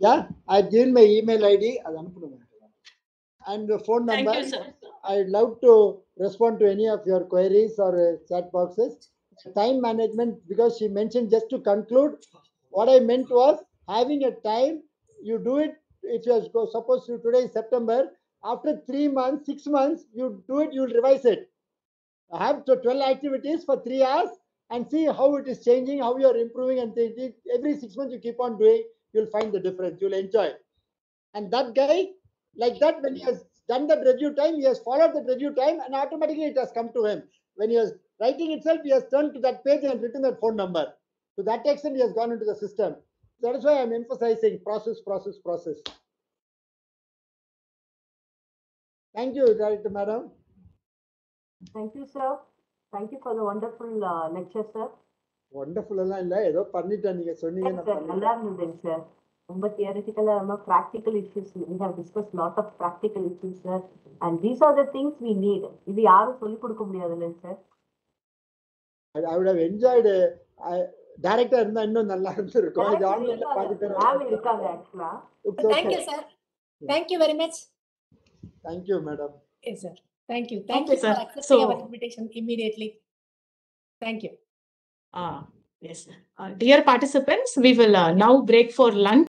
Yeah, I've given my email ID and the phone number. Thank you, sir. I'd love to respond to any of your queries or uh, chat boxes. Time management, because she mentioned just to conclude, what I meant was having a time, you do it if you're supposed to today is September, after three months, six months, you do it, you'll revise it. I have 12 activities for three hours and see how it is changing, how you're improving and. Every six months you keep on doing you'll find the difference, you'll enjoy. And that guy, like that, when he has done that review time, he has followed that review time, and automatically it has come to him. When he was writing itself, he has turned to that page and written that phone number. To that extent, he has gone into the system. That is why I'm emphasizing process, process, process. Thank you, Director Madam. Thank you, sir. Thank you for the wonderful uh, lecture, sir. Wonderful எல்லாம் இல்ல. ஏதோ பண்ணிட்டேன். நீங்க சொன்னீங்க நல்லா இருந்ததுங்க sir. ரொம்ப தியரிட்டிக்கலா ரொம்ப practical issues we have discuss lot of practical issues sir and these are the things we need இது யாரும் சொல்லி கொடுக்க முடியாது இல்லைங்க sir I would have enjoyed டைரக்டா இருந்தா இன்னும் நல்லா இருந்திருக்கும். இது ஆன்லைன்ல பாத்துட்டு மேம் இருக்காங்க. ஆக்சுவலா thank you sir thank you very much thank you madam yes sir thank you thank you sir accepting our invitation immediately thank you yes. Uh, dear participants, we will uh, now break for lunch.